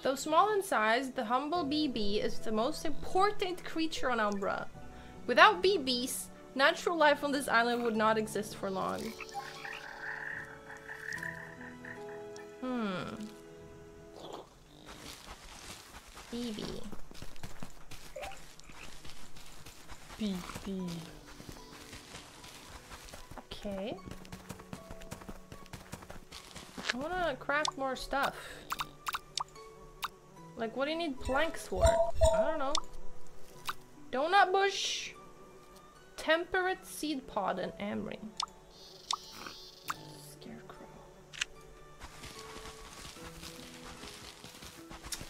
Though small in size, the humble BB is the most important creature on Umbra. Without BBs, natural life on this island would not exist for long. Hmm. BB. BB. Okay. I wanna craft more stuff. Like, what do you need planks for? I don't know. Donut bush, temperate seed pod, and amring. Scarecrow.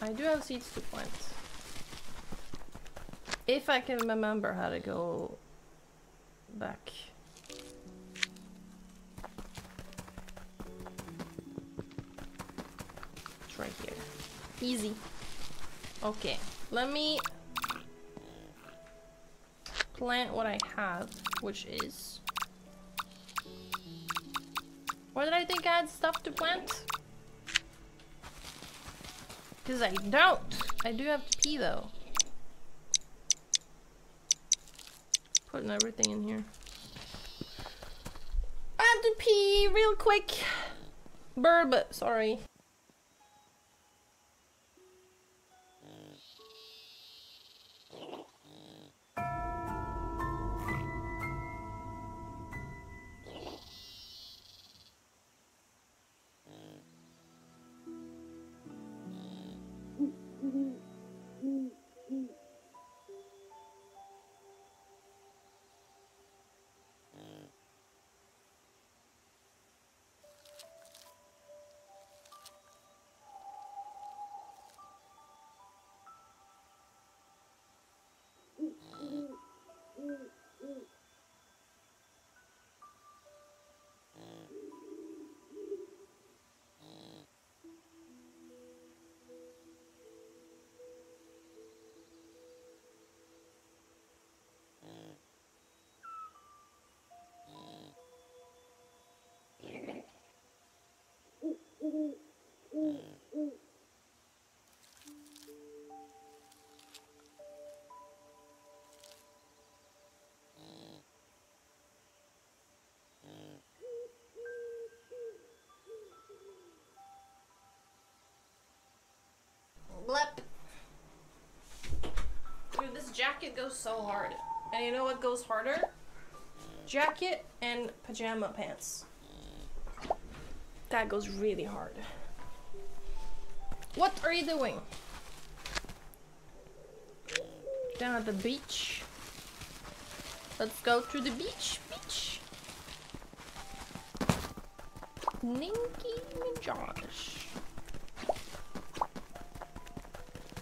I do have seeds to plant. If I can remember how to go back. It's right here. Easy. Okay, let me plant what I have, which is... Where did I think I had stuff to plant? Because I don't. I do have to pee though. Putting everything in here. I have to pee real quick. Burb, sorry. Jacket goes so hard. And you know what goes harder? Jacket and pajama pants. That goes really hard. What are you doing? Down at the beach. Let's go to the beach, beach. Ninky Josh.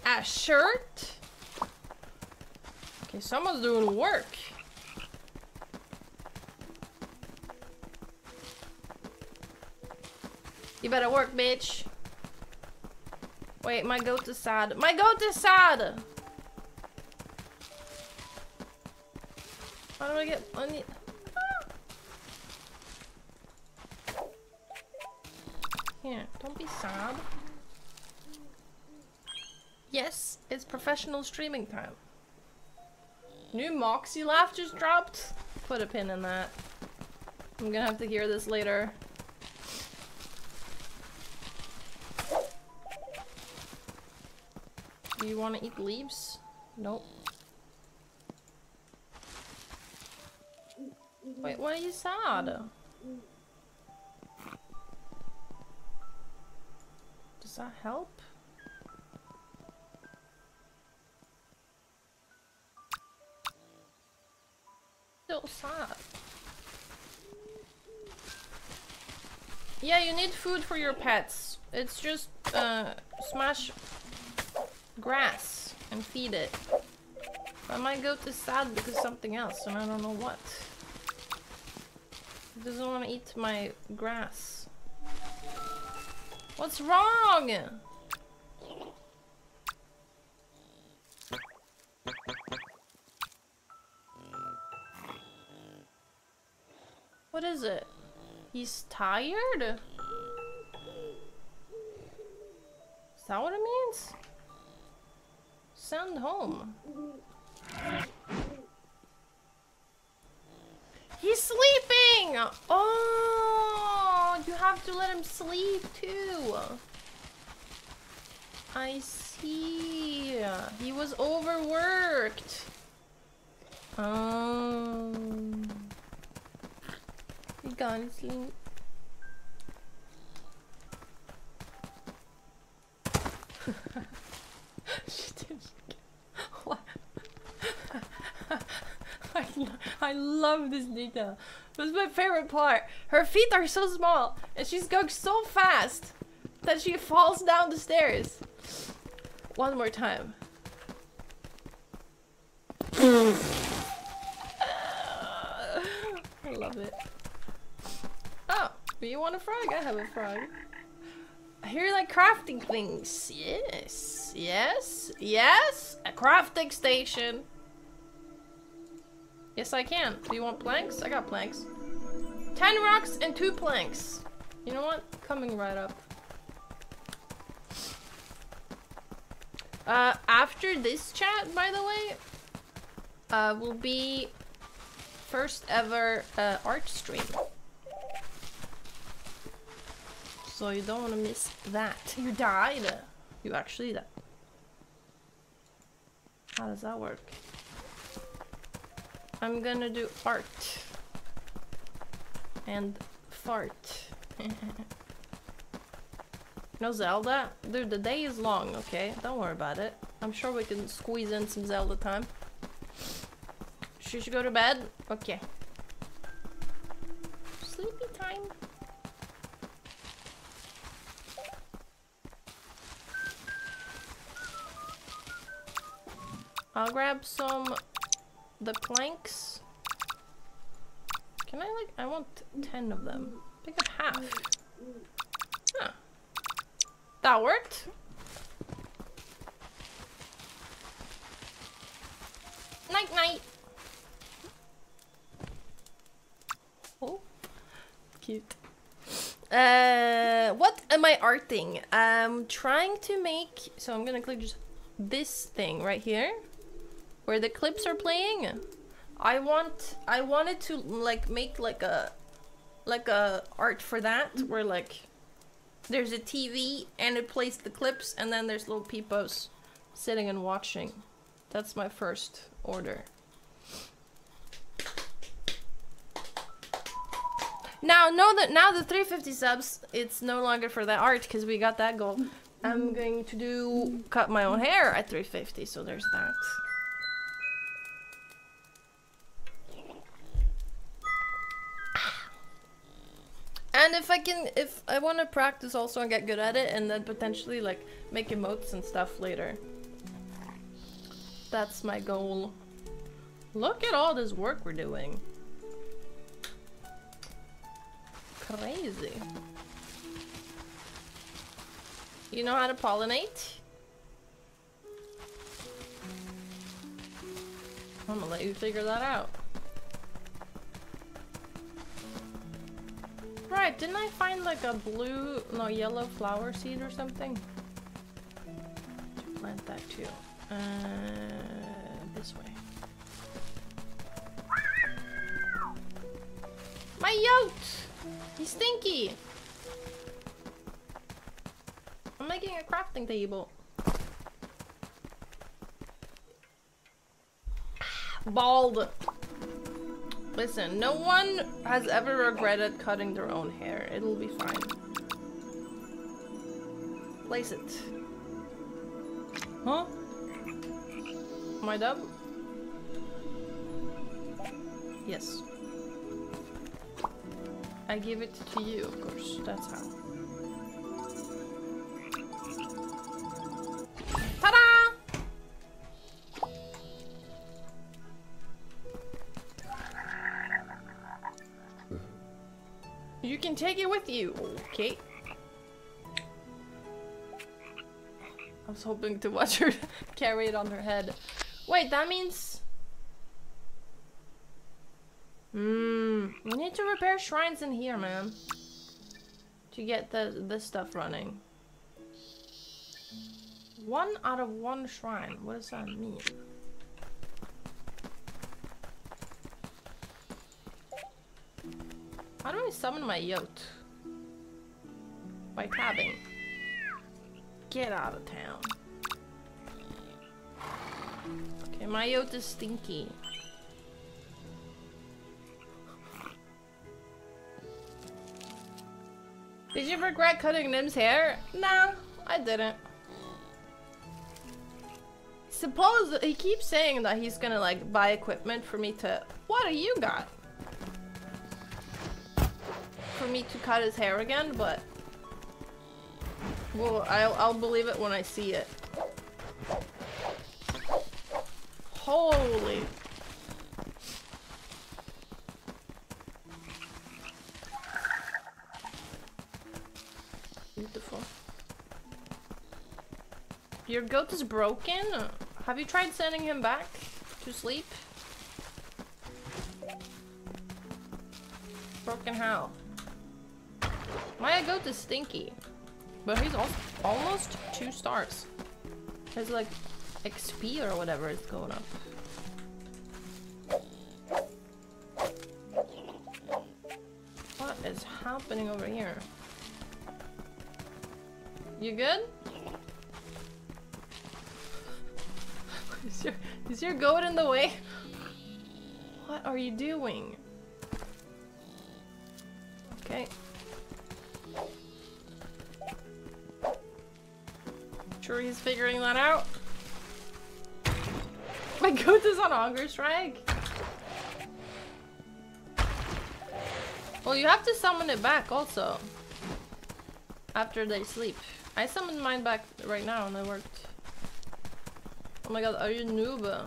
A shirt? Okay, someone's doing work. You better work, bitch. Wait, my goat is sad. My goat is sad! How do I get... I need... Here, don't be sad. Yes, it's professional streaming time. New Moxie laugh just dropped. Put a pin in that. I'm gonna have to hear this later. Do you want to eat leaves? Nope. Wait, why are you sad? Does that help? Yeah, you need food for your pets. It's just uh, smash grass and feed it. I might go to sad because something else and I don't know what. It doesn't want to eat my grass. What's wrong? What is it? He's tired? Is that what it means? Send home. He's sleeping! Oh, you have to let him sleep too. I see. He was overworked. Um, sleep. she did. What? I, lo I love this detail. That's my favorite part. Her feet are so small, and she's going so fast that she falls down the stairs. One more time. I love it. Do you want a frog? I have a frog. I hear like crafting things. Yes, yes, yes. A crafting station. Yes, I can. Do you want planks? I got planks. Ten rocks and two planks. You know what? Coming right up. Uh, after this chat, by the way, uh, will be first ever uh, art stream. So you don't want to miss that. You died. You actually died. How does that work? I'm gonna do art. And fart. no Zelda? Dude, the day is long, okay? Don't worry about it. I'm sure we can squeeze in some Zelda time. She Should you go to bed? Okay. Sleepy time. I'll grab some the planks. Can I like I want 10 of them. Pick up half. Huh. That worked. Night night. Oh. Cute. Uh, what am I arting? I'm trying to make, so I'm gonna click just this thing right here where the clips are playing. I want I wanted to like make like a like a art for that where like there's a TV and it plays the clips and then there's little peepos sitting and watching. That's my first order. Now, know that now the 350 subs, it's no longer for that art because we got that goal. I'm going to do cut my own hair at 350, so there's that. And if I can, if I want to practice also and get good at it, and then potentially like make emotes and stuff later. That's my goal. Look at all this work we're doing. Crazy. You know how to pollinate? I'm gonna let you figure that out. Right, didn't I find like a blue, no, yellow flower seed or something? To plant that too. Uh, this way. My yote! He's stinky! I'm making a crafting table. Bald. Listen, no one has ever regretted cutting their own hair. It'll be fine. Place it. Huh? My dub? Yes. I give it to you, of course. That's how. Take it with you. Okay. I was hoping to watch her carry it on her head. Wait, that means... Hmm. We need to repair shrines in here, man. To get the this stuff running. One out of one shrine. What does that mean? How do I summon my yote? By tabbing. Get out of town. Okay, my yote is stinky. Did you regret cutting Nim's hair? Nah, I didn't. Suppose he keeps saying that he's gonna like buy equipment for me to. What do you got? For me to cut his hair again, but. Well, I'll, I'll believe it when I see it. Holy. Beautiful. Your goat is broken? Have you tried sending him back to sleep? Broken how? My goat is stinky. But he's al almost two stars. His like XP or whatever is going up. What is happening over here? You good? is your is your goat in the way? What are you doing? Okay. Sure he's figuring that out. My goat is on hunger strike. Well, you have to summon it back also. After they sleep. I summoned mine back right now and it worked. Oh my god, are you noob?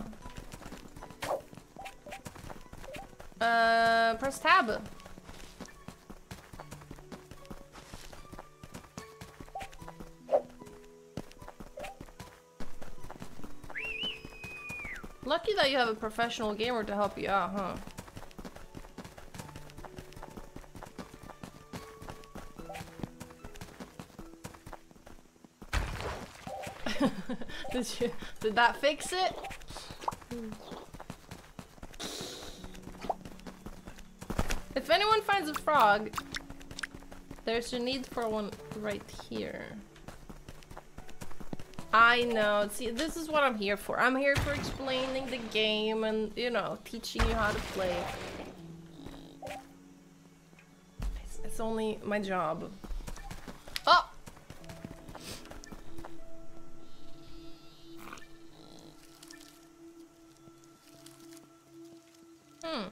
Uh, press tab. That you have a professional gamer to help you out, huh? did you did that fix it? If anyone finds a frog, there's a need for one right here. I know. See, this is what I'm here for. I'm here for explaining the game and, you know, teaching you how to play. It's, it's only my job. Oh! Hmm.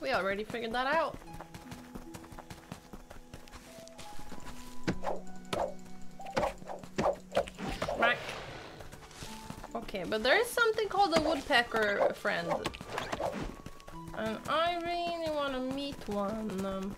We already figured that out. But there is something called a woodpecker friend. And I really want to meet one. Um,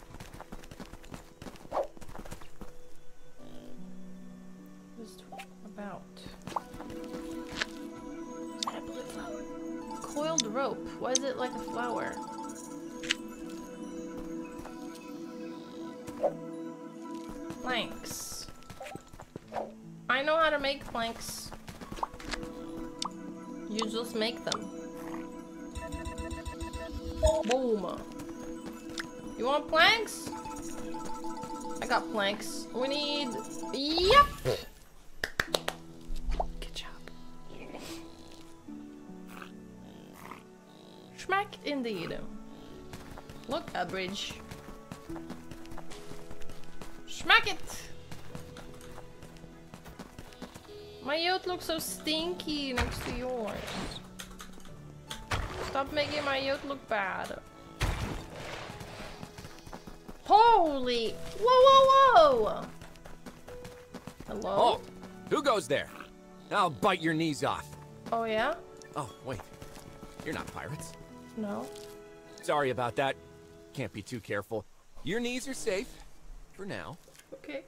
bridge. Smack it! My yacht looks so stinky next to yours. Stop making my yacht look bad. Holy! Whoa, whoa, whoa! Hello? Oh, who goes there? I'll bite your knees off. Oh, yeah? Oh, wait. You're not pirates. No. Sorry about that. Can't be too careful. Your knees are safe. For now. Okay.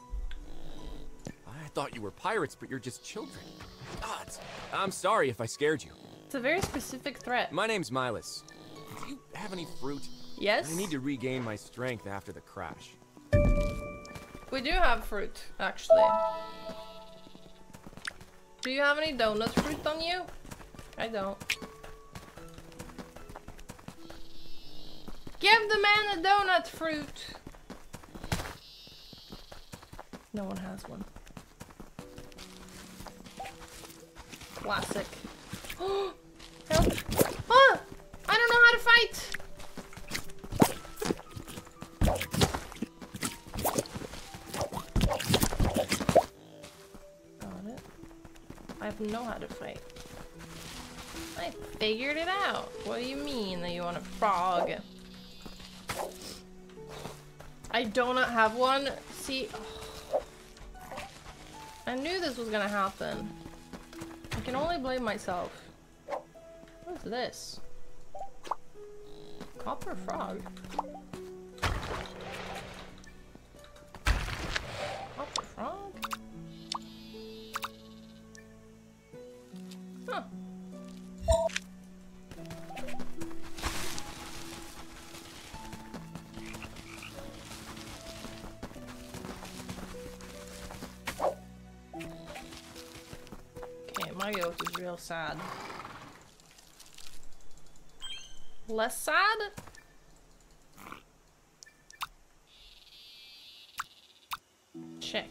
I thought you were pirates, but you're just children. Gods. I'm sorry if I scared you. It's a very specific threat. My name's Milas. Do you have any fruit? Yes? I need to regain my strength after the crash. We do have fruit, actually. Do you have any donut fruit on you? I don't. Give the man a donut fruit! No one has one. Classic. Help! Ah! I don't know how to fight! Got it. I know how to fight. I figured it out. What do you mean that you want a frog? I do not have one. See, I knew this was gonna happen. I can only blame myself. What is this? Copper frog. My goat is real sad. Less sad? Check.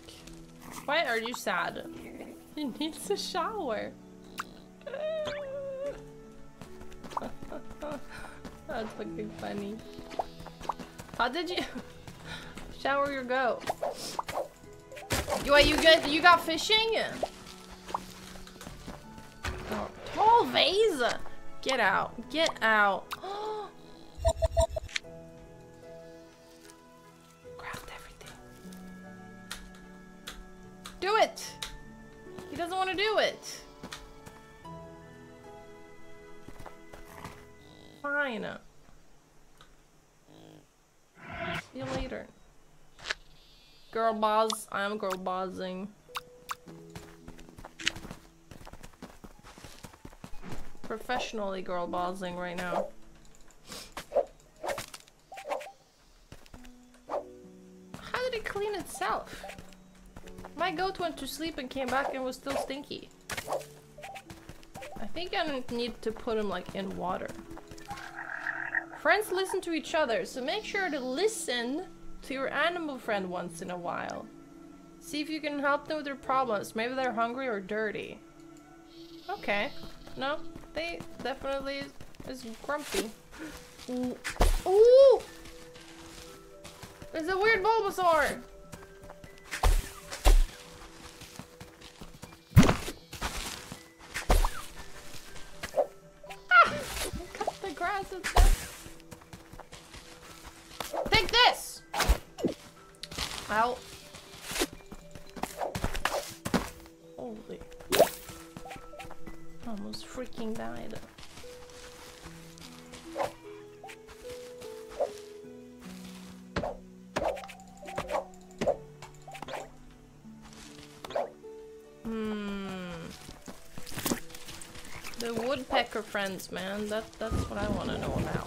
Why are you sad? He needs a shower. That's fucking funny. How did you shower your goat? You you good? You got fishing? Vase. Get out. Get out. Craft everything. Do it. He doesn't want to do it. Fine. See you later. Girl boss. I'm girl bossing. Professionally girl bossing right now. How did it clean itself? My goat went to sleep and came back and was still stinky. I think I need to put him like in water. Friends listen to each other, so make sure to listen to your animal friend once in a while. See if you can help them with their problems. Maybe they're hungry or dirty. Okay. No, they definitely is, is grumpy. Ooh. Ooh! There's a weird Bulbasaur! Woodpecker friends, man. That that's what I want to know about.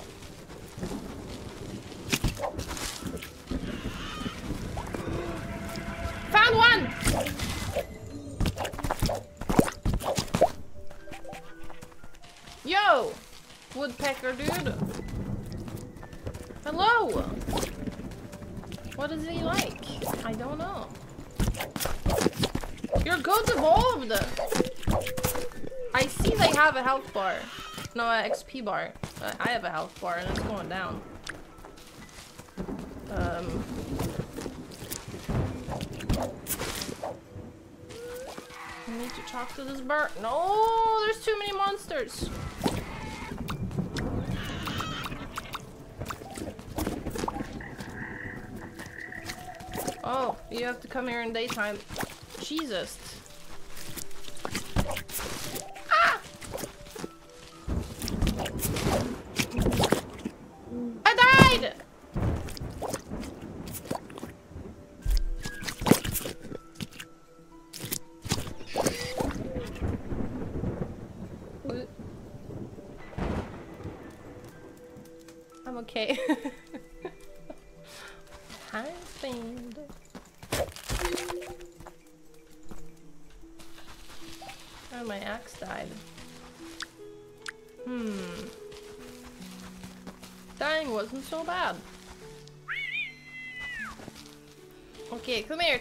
No, an XP bar. Uh, I have a health bar and it's going down. Um... I need to talk to this bird. No, there's too many monsters. Oh, you have to come here in daytime. Jesus.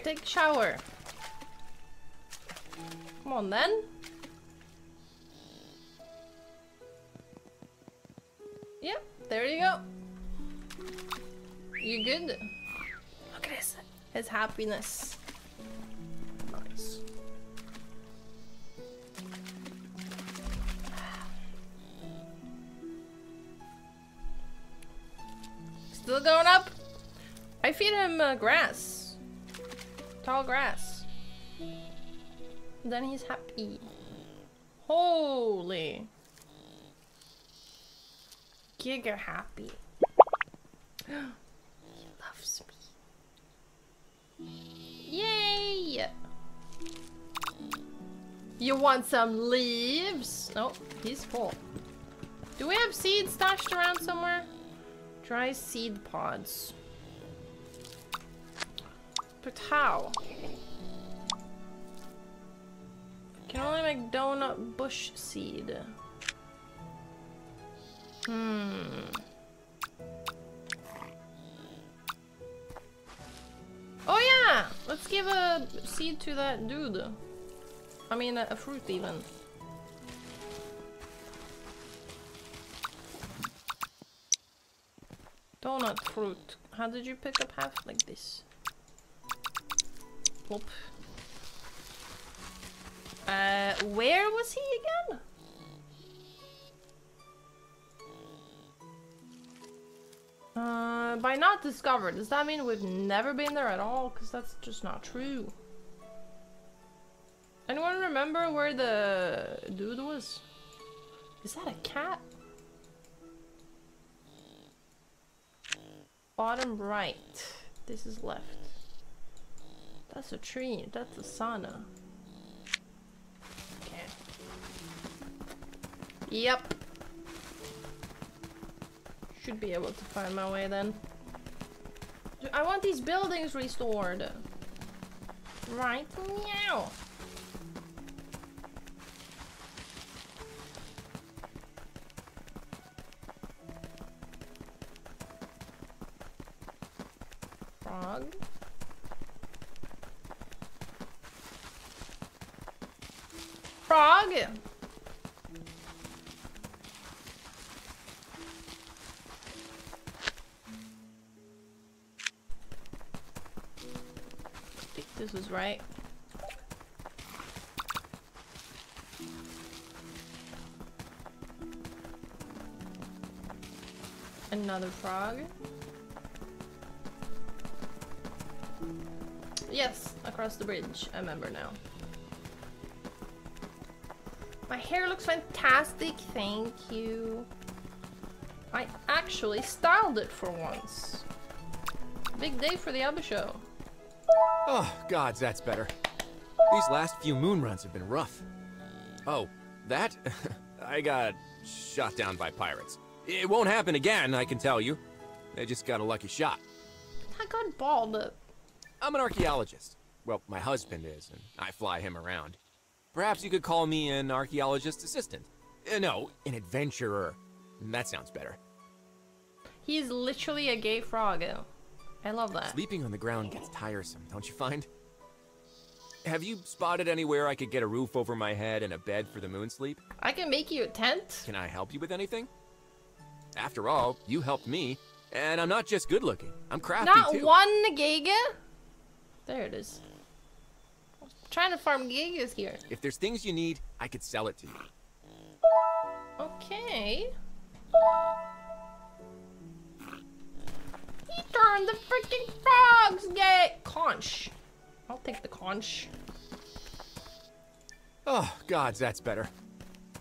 Take a shower. Come on then. Yep, there you go. You good? Look at his, his happiness. Nice. Still going up? I feed him uh, grass. Tall grass. Then he's happy. Holy. Giga happy. he loves me. Yay! You want some leaves? Oh, he's full. Do we have seeds stashed around somewhere? Dry seed pods. But how? Can only make donut bush seed. Hmm. Oh yeah! Let's give a seed to that dude. I mean, a, a fruit even. Donut fruit. How did you pick up half like this? Whoop. Uh, where was he again? Uh, by not discovered, does that mean we've never been there at all? Because that's just not true. Anyone remember where the dude was? Is that a cat? Bottom right. This is left. That's a tree. That's a sauna. Okay. Yep. Should be able to find my way then. I want these buildings restored. Right now. Right. Another frog. Yes, across the bridge. I remember now. My hair looks fantastic, thank you. I actually styled it for once. Big day for the Yabbe show. Oh, gods, that's better. These last few moon runs have been rough. Oh, that? I got shot down by pirates. It won't happen again, I can tell you. I just got a lucky shot. I got bald. I'm an archaeologist. Well, my husband is, and I fly him around. Perhaps you could call me an archaeologist assistant. Uh, no, an adventurer. That sounds better. He's literally a gay frog. I love that. Sleeping on the ground gets tiresome, don't you find? Have you spotted anywhere I could get a roof over my head and a bed for the moon sleep? I can make you a tent. Can I help you with anything? After all, you helped me, and I'm not just good looking. I'm crafty Not too. one Giga. There it is. I'm trying to farm Gigas here. If there's things you need, I could sell it to you. Okay. He turned the freaking frogs gay. Conch. I'll take the conch. Oh, gods, that's better.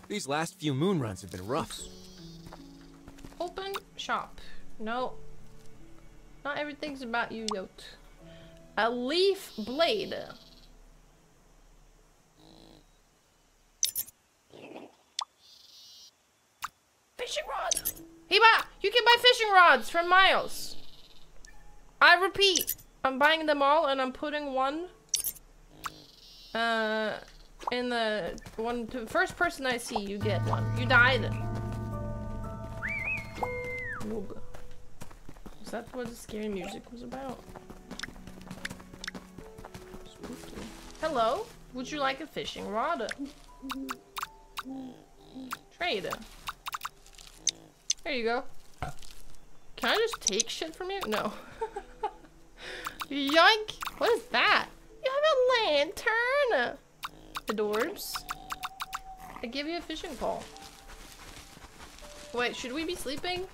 These last few moon runs have been rough. Open shop. No. Not everything's about you, Yote. A leaf blade. Fishing rod. Hiba, you can buy fishing rods from Miles. I repeat, I'm buying them all and I'm putting one uh in the one to first person I see you get one. You died. Noob. Is that what the scary music was about? Spooky. Hello? Would you like a fishing rod? Trade. There you go. Can I just take shit from you? No. Yoink! What is that? You have a lantern! Adorbs. I give you a fishing pole. Wait, should we be sleeping?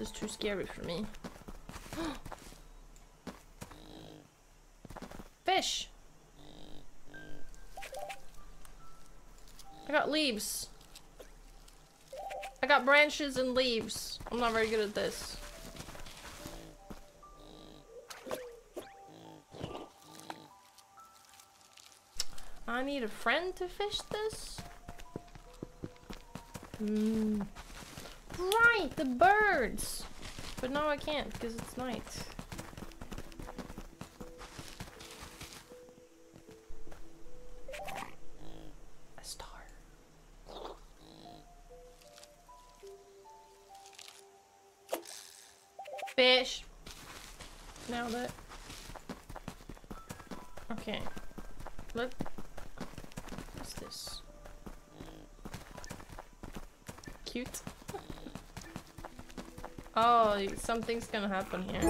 This is too scary for me. Fish! I got leaves. I got branches and leaves. I'm not very good at this. I need a friend to fish this? Hmm. Right, the birds! But now I can't because it's night. Something's gonna happen here.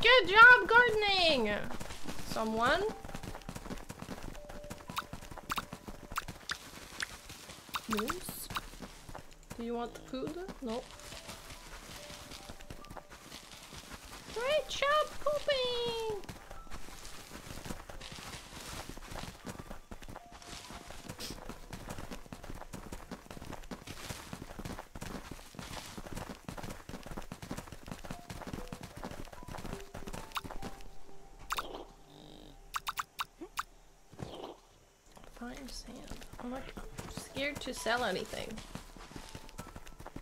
Good job gardening! Someone? Moose? Do you want food? No. Great job pooping! Fine sand. I'm like sell anything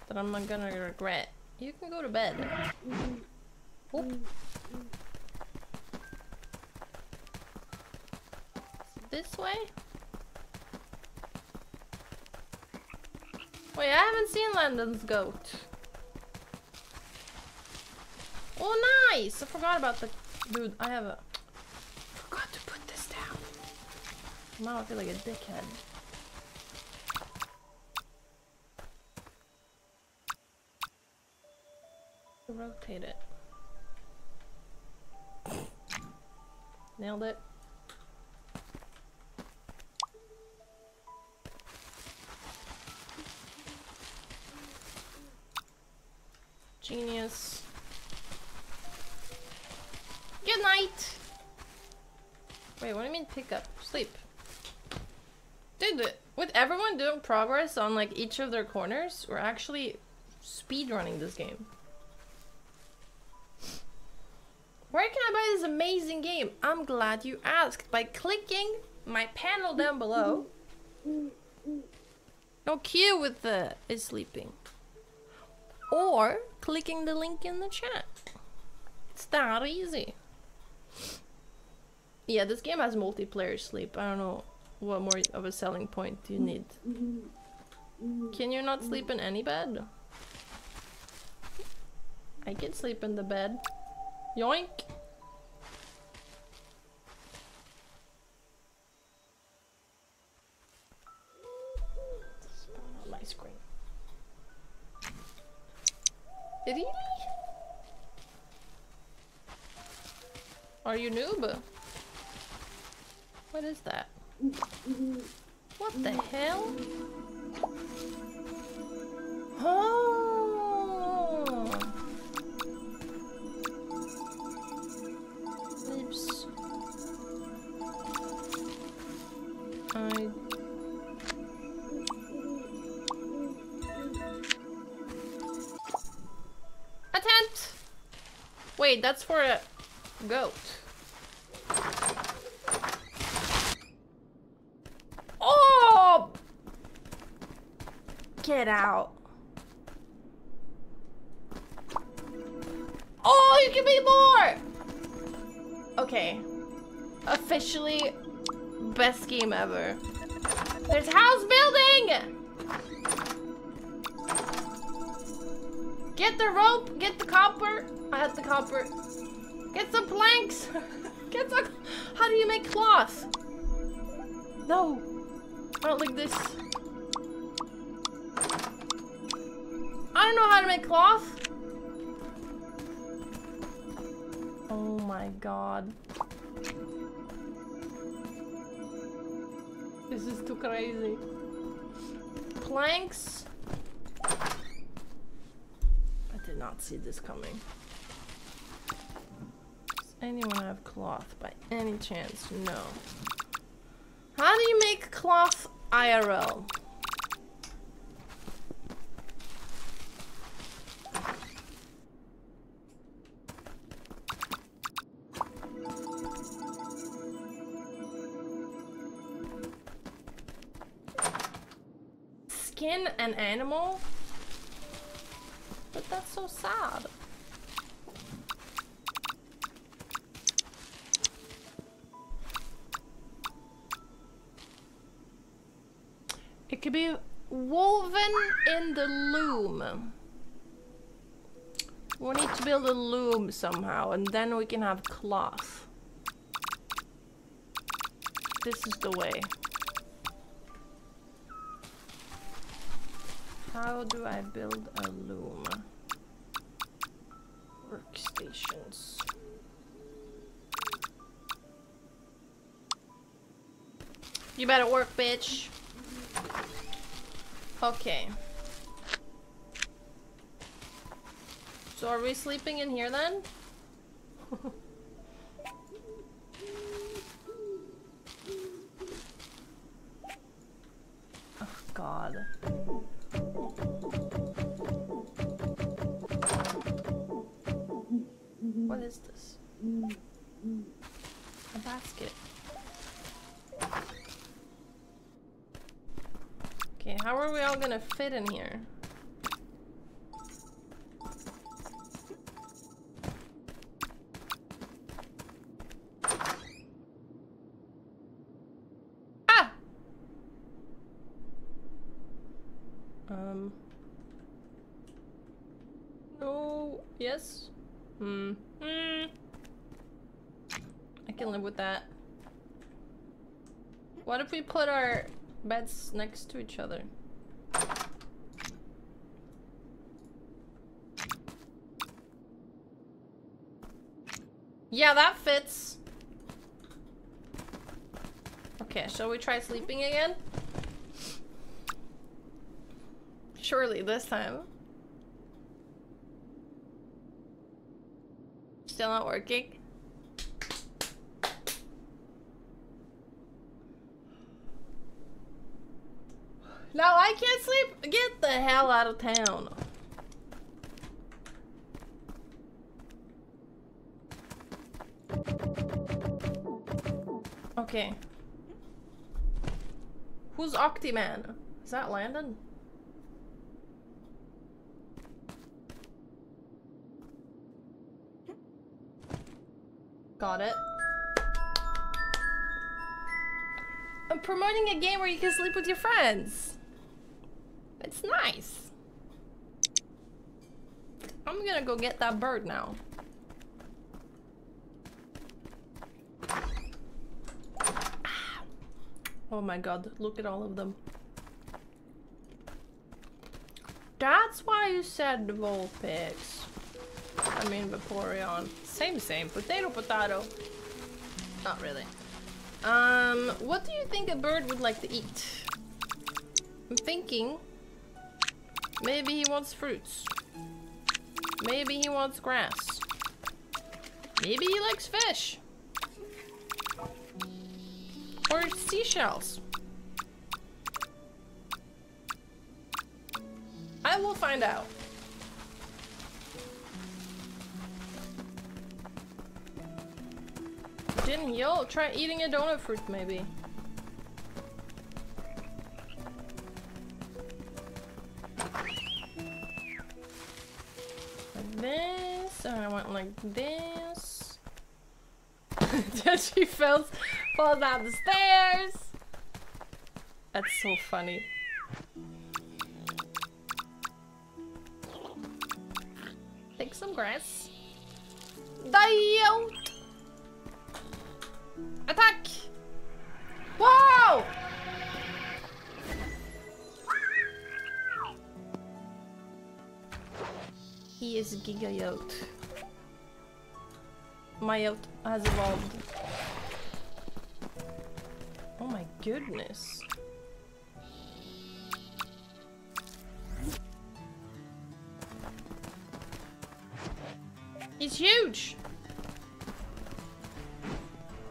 that I'm not gonna regret. You can go to bed. Oop. This way? Wait, I haven't seen Landon's goat. Oh, nice! I forgot about the... Dude, I have a... Forgot to put this down. Now I feel like a dickhead. Nailed it. Genius. Good night! Wait, what do you mean pick up? Sleep. Dude, with everyone doing progress on like each of their corners, we're actually speedrunning this game. Where can I buy this amazing game? I'm glad you asked. By clicking my panel down below. No Q with the is sleeping. Or clicking the link in the chat. It's that easy. Yeah, this game has multiplayer sleep. I don't know what more of a selling point do you need. Can you not sleep in any bed? I can sleep in the bed. Yoink! Are you noob? What is that? What the hell? Oh! That's for a goat. Oh! Get out. Oh, you can be more! Okay. Officially, best game ever. There's house building! Get the rope, get the copper. I have the copper. Get some planks. get some. How do you make cloth? No. I don't like this. I don't know how to make cloth. Oh my god. This is too crazy. Planks. I did not see this coming. Anyone have cloth by any chance? No. How do you make cloth IRL? The loom. We need to build a loom somehow, and then we can have cloth. This is the way. How do I build a loom? Workstations. You better work, bitch. Okay. So are we sleeping in here then? oh god. What is this? A basket. Okay, how are we all gonna fit in here? Ah! Um. No. Yes. Hmm. Hmm. I can live with that. What if we put our beds next to each other? Yeah, that fits. Okay, shall we try sleeping again? Surely this time. Still not working? No, I can't sleep. Get the hell out of town. Okay. Who's Octiman? Is that Landon? Got it. I'm promoting a game where you can sleep with your friends. It's nice. I'm gonna go get that bird now. Oh my god, look at all of them. That's why you said the Vulpix. I mean Vaporeon. Same, same. Potato, potato. Not really. Um, what do you think a bird would like to eat? I'm thinking maybe he wants fruits. Maybe he wants grass. Maybe he likes fish. Or seashells. I will find out. Didn't heal? Try eating a donut fruit maybe. Like this. then she falls, falls down the stairs. That's so funny. Take some grass. Die out! Attack! Wow! He is Giga Yote. Has evolved. Oh my goodness. He's huge!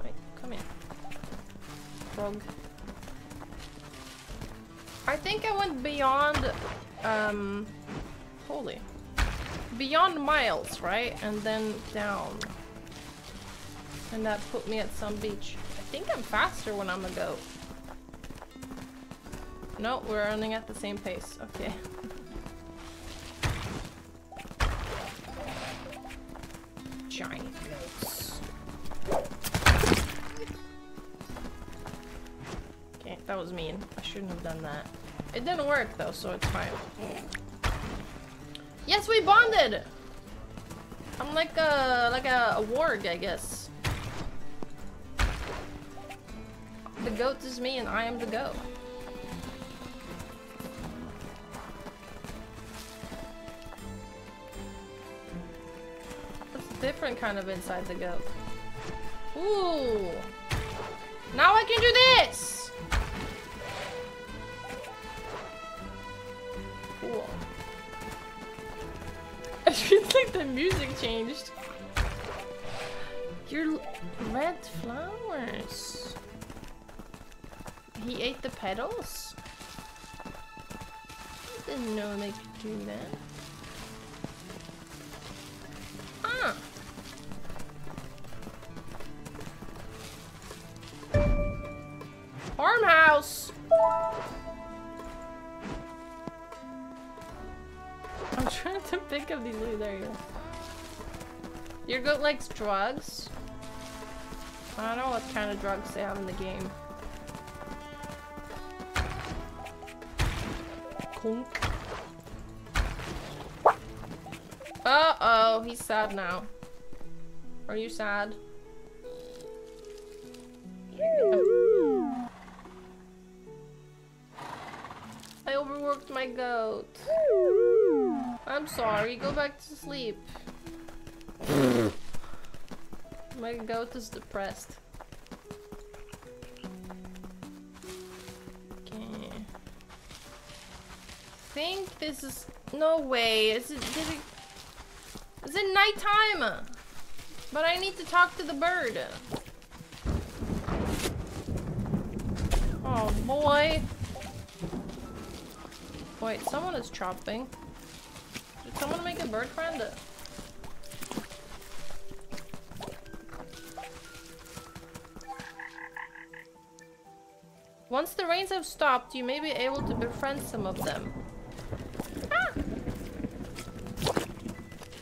Wait, come here. Frog. I think I went beyond, um, holy. Beyond miles, right? And then down. And that put me at some beach. I think I'm faster when I'm a goat. No, we're running at the same pace. Okay. Giant goats. Okay, that was mean. I shouldn't have done that. It didn't work though, so it's fine. Yes, we bonded! I'm like a like a, a warg, I guess. Goat is me and I am the goat. That's a different kind of inside the goat. Ooh! Now I can do this! Cool. I feel like the music changed. Your red flowers. The petals? Didn't know they could do that. Ah. Farmhouse! I'm trying to pick up these. There you go. Your goat likes drugs? I don't know what kind of drugs they have in the game. Uh-oh, he's sad now. Are you sad? I overworked my goat. I'm sorry, go back to sleep. my goat is depressed. Think this is no way. Is it did it is it nighttime? But I need to talk to the bird. Oh boy. Wait, someone is chopping. Did someone make a bird friend? Once the rains have stopped, you may be able to befriend some of them. Ah!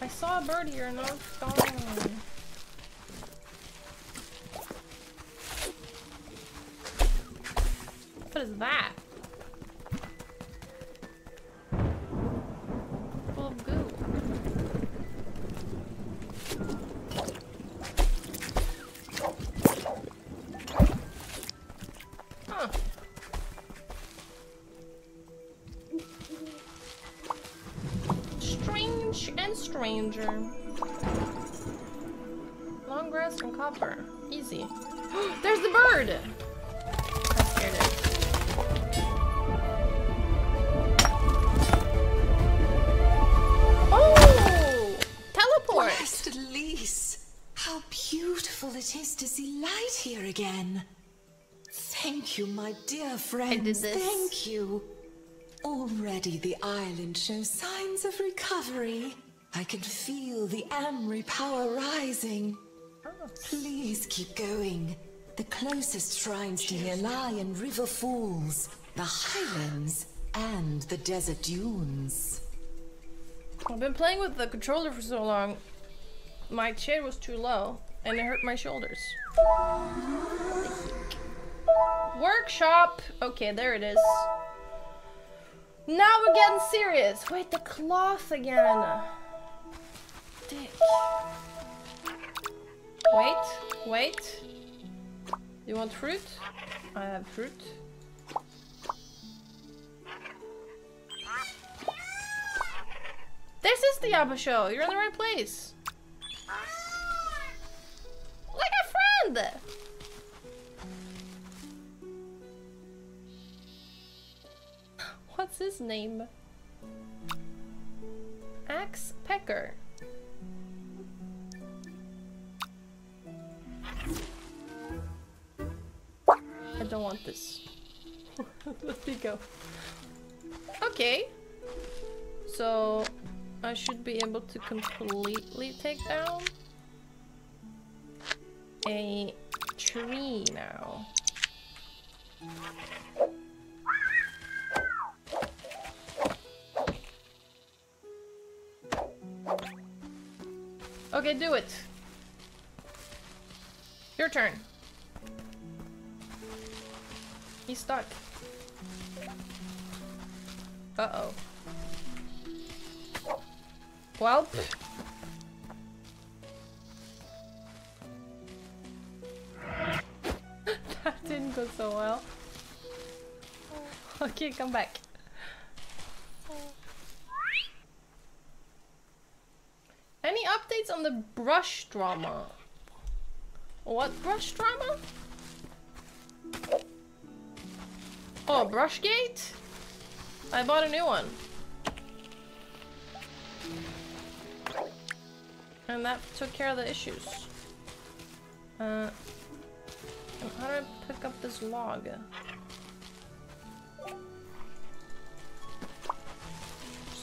I saw a bird here and now it's gone. This. Thank you. Already the island shows signs of recovery. I can feel the Amri power rising. Please keep going. The closest shrines to here lie in River Falls, the Highlands, and the Desert Dunes. I've been playing with the controller for so long. My chair was too low and it hurt my shoulders. Workshop! Okay, there it is. Now we're getting serious. Wait, the cloth again. Dick. Wait, wait. You want fruit? I have fruit. This is the Yabbe Show. You're in the right place. Like a friend. What's his name? Axe Pecker. I don't want this. Let me go. Okay. So I should be able to completely take down a tree now. Okay, do it. Your turn. He's stuck. Uh-oh. Well. that didn't go so well. Okay, come back. Any updates on the brush drama? What brush drama? Oh, Brushgate? I bought a new one. And that took care of the issues. Uh, how do I pick up this log? There's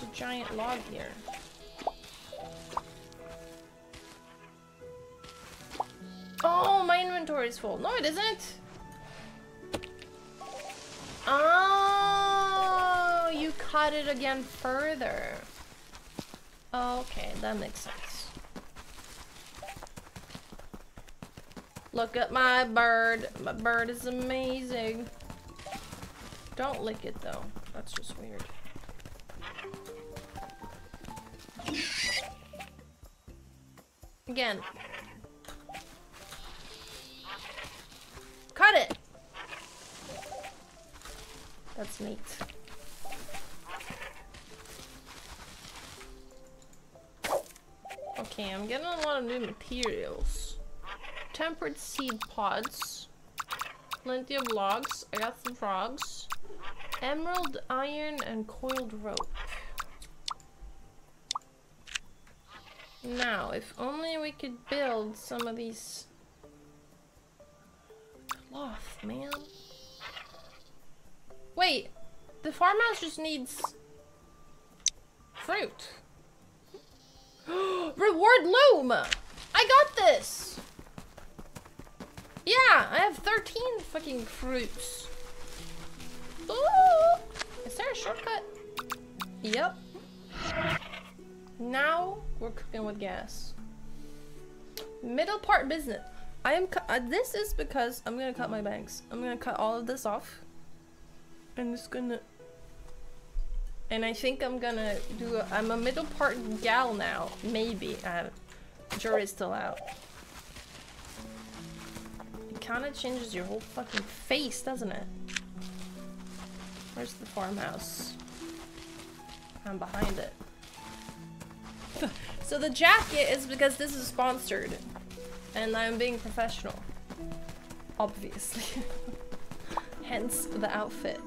a giant log here. Oh, my inventory is full. No, it isn't. Oh, you cut it again further. Okay, that makes sense. Look at my bird. My bird is amazing. Don't lick it though. That's just weird. Again. That's neat. Okay, I'm getting a lot of new materials. Tempered seed pods. Plenty of logs. I got some frogs. Emerald, iron, and coiled rope. Now, if only we could build some of these cloth, man. Wait, the farmhouse just needs fruit. Reward loom! I got this! Yeah, I have 13 fucking fruits. Ooh! Is there a shortcut? Yep. Now we're cooking with gas. Middle part business. I am. Uh, this is because I'm gonna cut my bangs. I'm gonna cut all of this off. I'm just gonna. And I think I'm gonna do. I'm a middle part gal now. Maybe. Uh, jury's still out. It kind of changes your whole fucking face, doesn't it? Where's the farmhouse? I'm behind it. so the jacket is because this is sponsored. And I'm being professional. Obviously. Hence the outfit.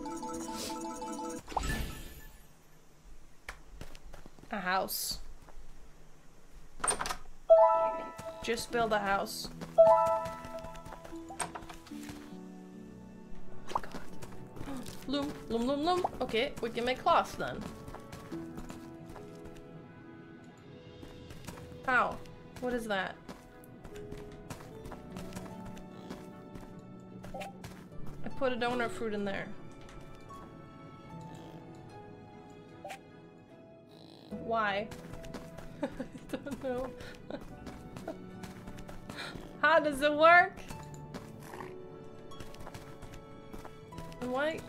A house. Just build a house. Loom, loom, loom, loom. Okay, we can make cloth then. How? What is that? Put a donut fruit in there. Why? I don't know. How does it work? Why?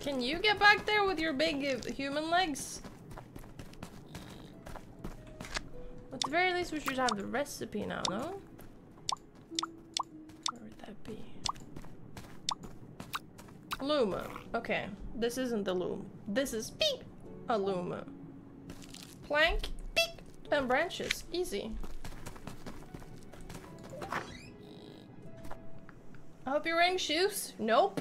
Can you get back there with your big human legs? At the very least, we should have the recipe now, no? Where would that be? Luma. Okay, this isn't the loom. This is beep a luma. Plank, beep, and branches. Easy. I hope you're wearing shoes. Nope.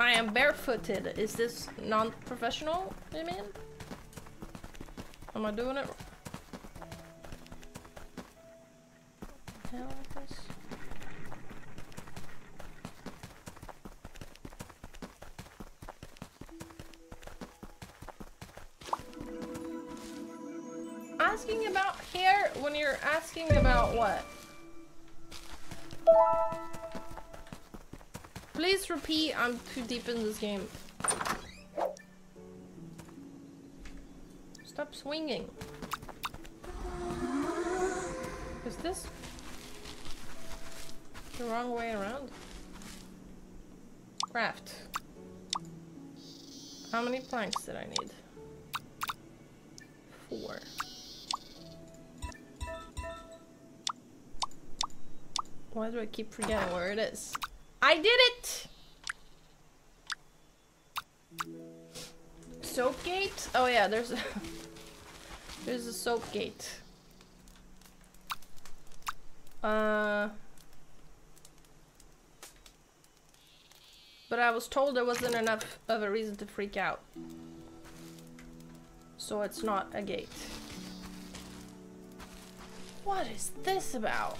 I am barefooted. Is this non-professional, you mean? Am I doing it? Hell. Asking about hair when you're asking about what? Please repeat, I'm too deep in this game. Stop swinging. Is this the wrong way around? Craft. How many planks did I need? Four. Why do I keep forgetting where it is? I did it! Soap gate? Oh yeah, there's a there's a soap gate. Uh But I was told there wasn't enough of a reason to freak out. So it's not a gate. What is this about?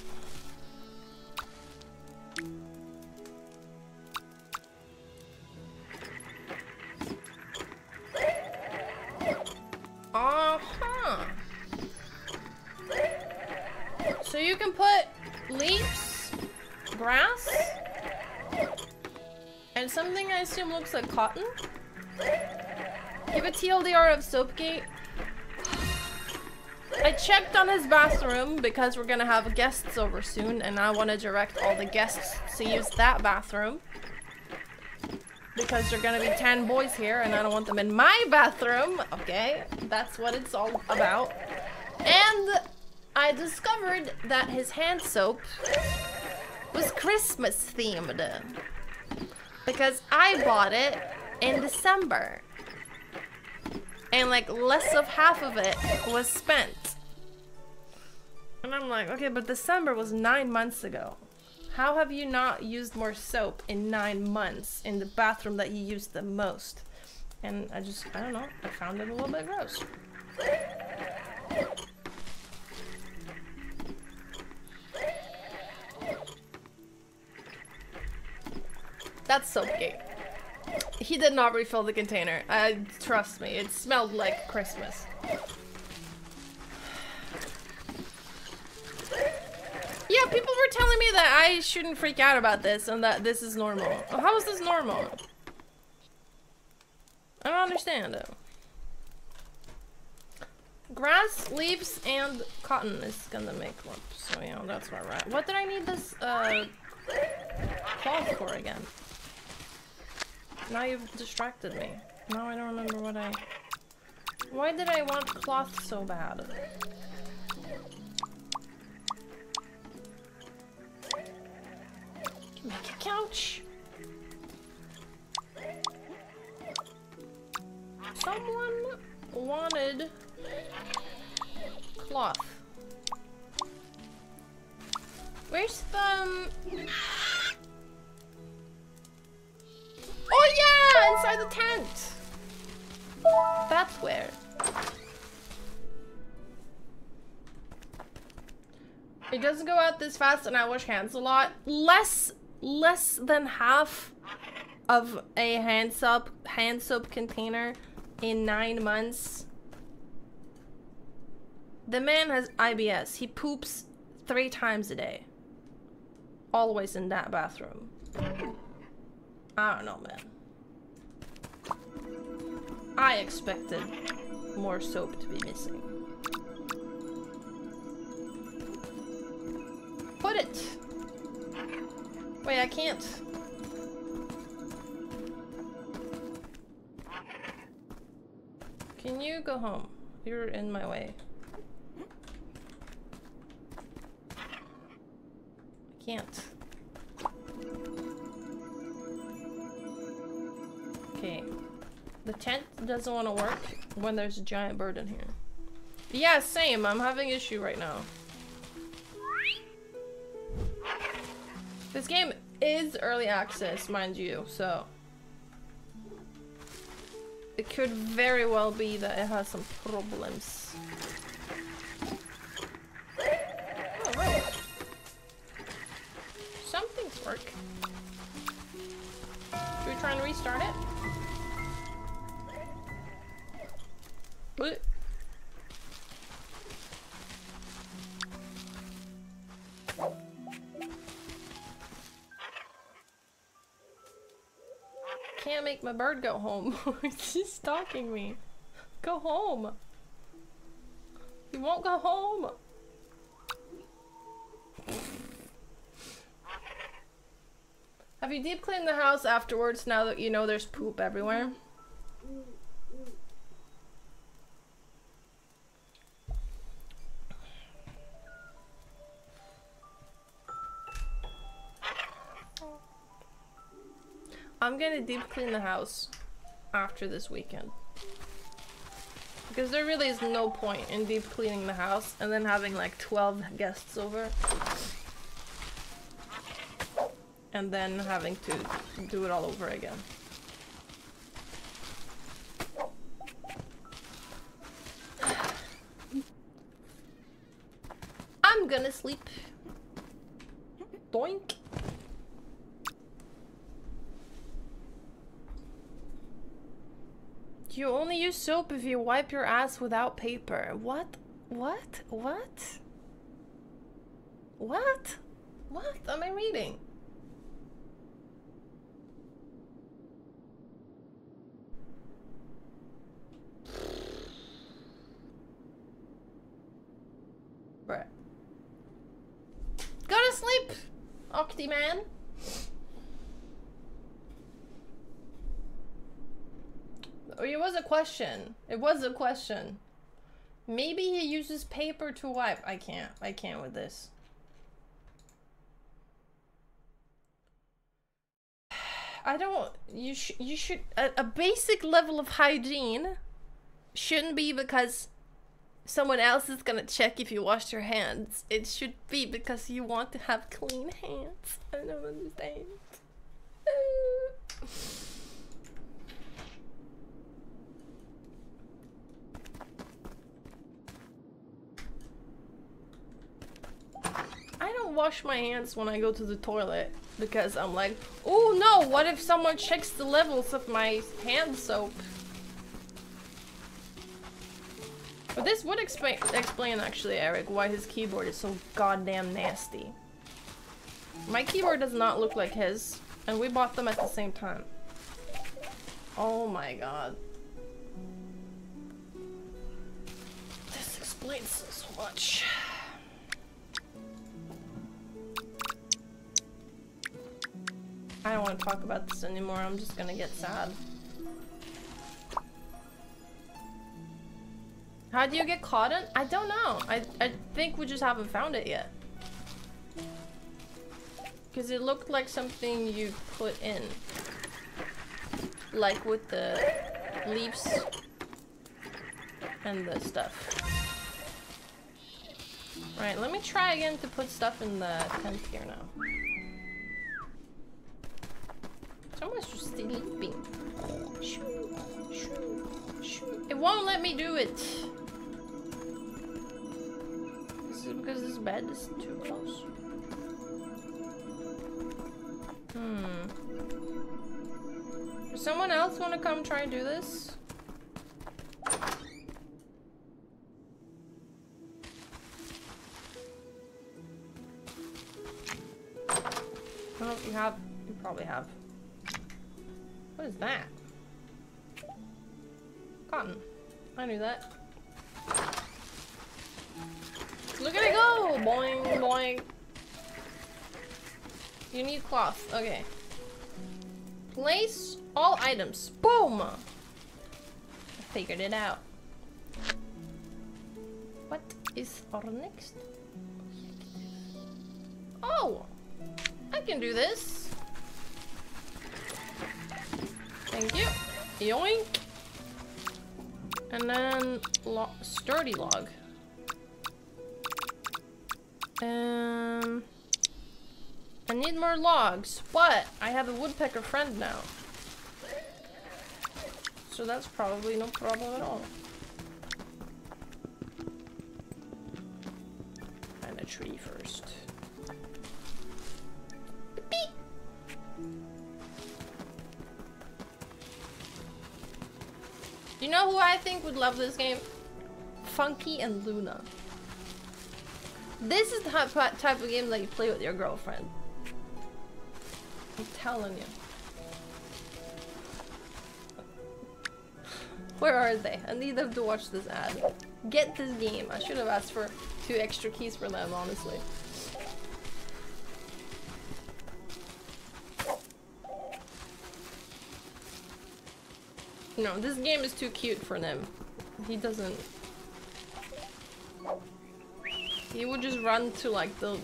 Cotton. Give a TLDR of Soapgate. I checked on his bathroom because we're gonna have guests over soon and I want to direct all the guests to use that bathroom. Because there are gonna be 10 boys here and I don't want them in my bathroom, okay? That's what it's all about. And I discovered that his hand soap was Christmas themed. Because I bought it in December. And like less of half of it was spent. And I'm like, okay, but December was nine months ago. How have you not used more soap in nine months in the bathroom that you used the most? And I just, I don't know, I found it a little bit gross. That's so Soapgate. He did not refill the container. Uh, trust me, it smelled like Christmas. Yeah, people were telling me that I shouldn't freak out about this and that this is normal. How is this normal? I don't understand. Grass, leaves, and cotton is gonna make one. So yeah, that's about right. What did I need this uh, cloth for again? Now you've distracted me. Now I don't remember what I... Why did I want cloth so bad? Make a couch. Someone wanted cloth. Where's the... Um... Oh yeah! Inside the tent! That's where. It doesn't go out this fast and I wash hands a lot. Less less than half of a hand soap hand soap container in nine months. The man has IBS. He poops three times a day. Always in that bathroom. I don't know, man. I expected more soap to be missing. Put it! Wait, I can't. Can you go home? You're in my way. I can't. Okay. The tent doesn't want to work when there's a giant bird in here. Yeah, same. I'm having issue right now. This game is early access, mind you, so... It could very well be that it has some problems. Oh, wait. Some things work. Should we try and restart it? What? Can't make my bird go home. She's stalking me. Go home. You won't go home. Have you deep cleaned the house afterwards now that you know there's poop everywhere? I'm gonna deep clean the house after this weekend. Because there really is no point in deep cleaning the house and then having like 12 guests over. And then having to do it all over again. I'm gonna sleep. Doink. You only use soap if you wipe your ass without paper. What? What? What? What? What am I reading? Go to sleep, Octi Man. It was a question. It was a question. Maybe he uses paper to wipe. I can't. I can't with this. I don't. You sh You should. A, a basic level of hygiene shouldn't be because someone else is gonna check if you washed your hands. It should be because you want to have clean hands. I don't understand. wash my hands when I go to the toilet because I'm like, oh no, what if someone checks the levels of my hand soap? But this would explain actually, Eric, why his keyboard is so goddamn nasty. My keyboard does not look like his, and we bought them at the same time. Oh my god. This explains so much. I don't want to talk about this anymore, I'm just gonna get sad. How do you get caught in? I don't know. I, I think we just haven't found it yet. Because it looked like something you put in. Like with the leaves and the stuff. Right, let me try again to put stuff in the tent here now. Someone's just sleeping. It won't let me do it. Is it because this bed is too close? Hmm. Does someone else want to come try and do this? I don't know if you have. You probably have. What is that? Cotton. I knew that. Look at it go! Boing, boing. You need cloth. Okay. Place all items. Boom! I figured it out. What is our next? Oh! I can do this. Thank you. Yoink! And then lo sturdy log. Um, I need more logs, but I have a woodpecker friend now. So that's probably no problem at all. Would love this game? Funky and Luna. This is the type type of game that you play with your girlfriend. I'm telling you. Where are they? I need them to watch this ad. Get this game. I should have asked for two extra keys for them, honestly. No, this game is too cute for them. He doesn't... He would just run to like the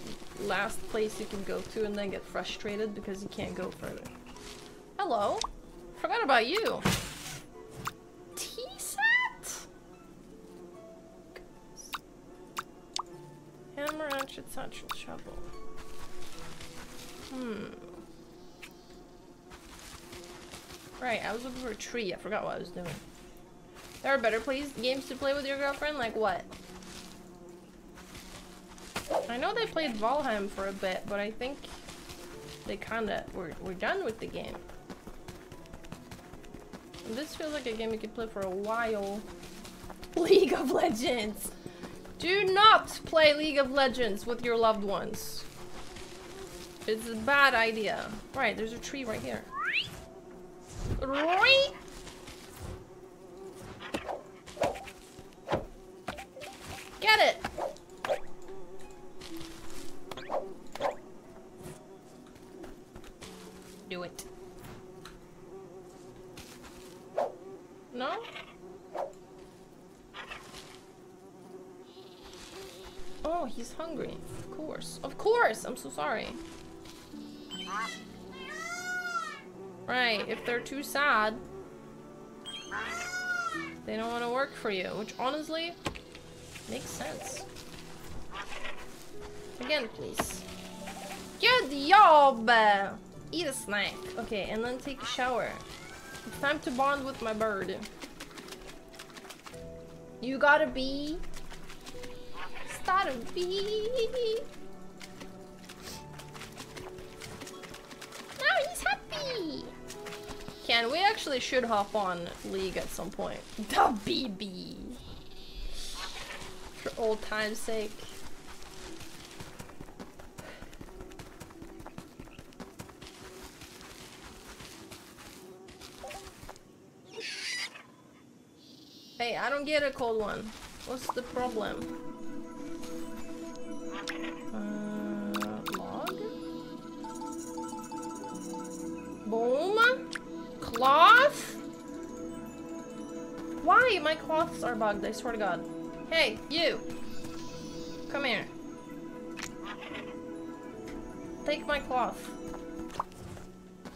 last place you can go to and then get frustrated because he can't go further. Hello? Forgot about you. A tree. I forgot what I was doing. There are better plays games to play with your girlfriend? Like what? I know they played Valheim for a bit, but I think they kinda were, were done with the game. This feels like a game you could play for a while. League of Legends! Do not play League of Legends with your loved ones. It's a bad idea. Right, there's a tree right here. Right? Get it! Do it. No? Oh, he's hungry. Of course. Of course! I'm so sorry. Right, if they're too sad, they don't want to work for you, which honestly makes sense. Again, please. Good job! Eat a snack. Okay, and then take a shower. It's time to bond with my bird. You gotta be. Start a bee. Now he's happy weekend, we actually should hop on League at some point. The BB! For old time's sake. Hey, I don't get a cold one. What's the problem? Uh, log? Boom? Cloth? Why? My cloths are bugged, I swear to god. Hey, you! Come here. Take my cloth.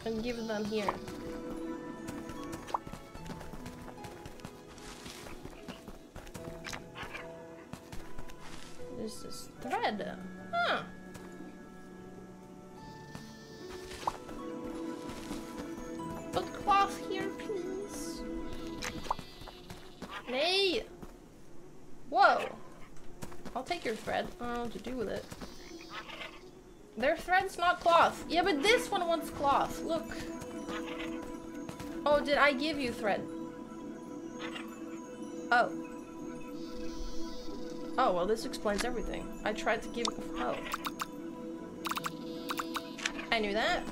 And give them here. Yeah, but this one wants cloth. Look. Oh, did I give you thread? Oh. Oh, well, this explains everything. I tried to give- oh. I knew that.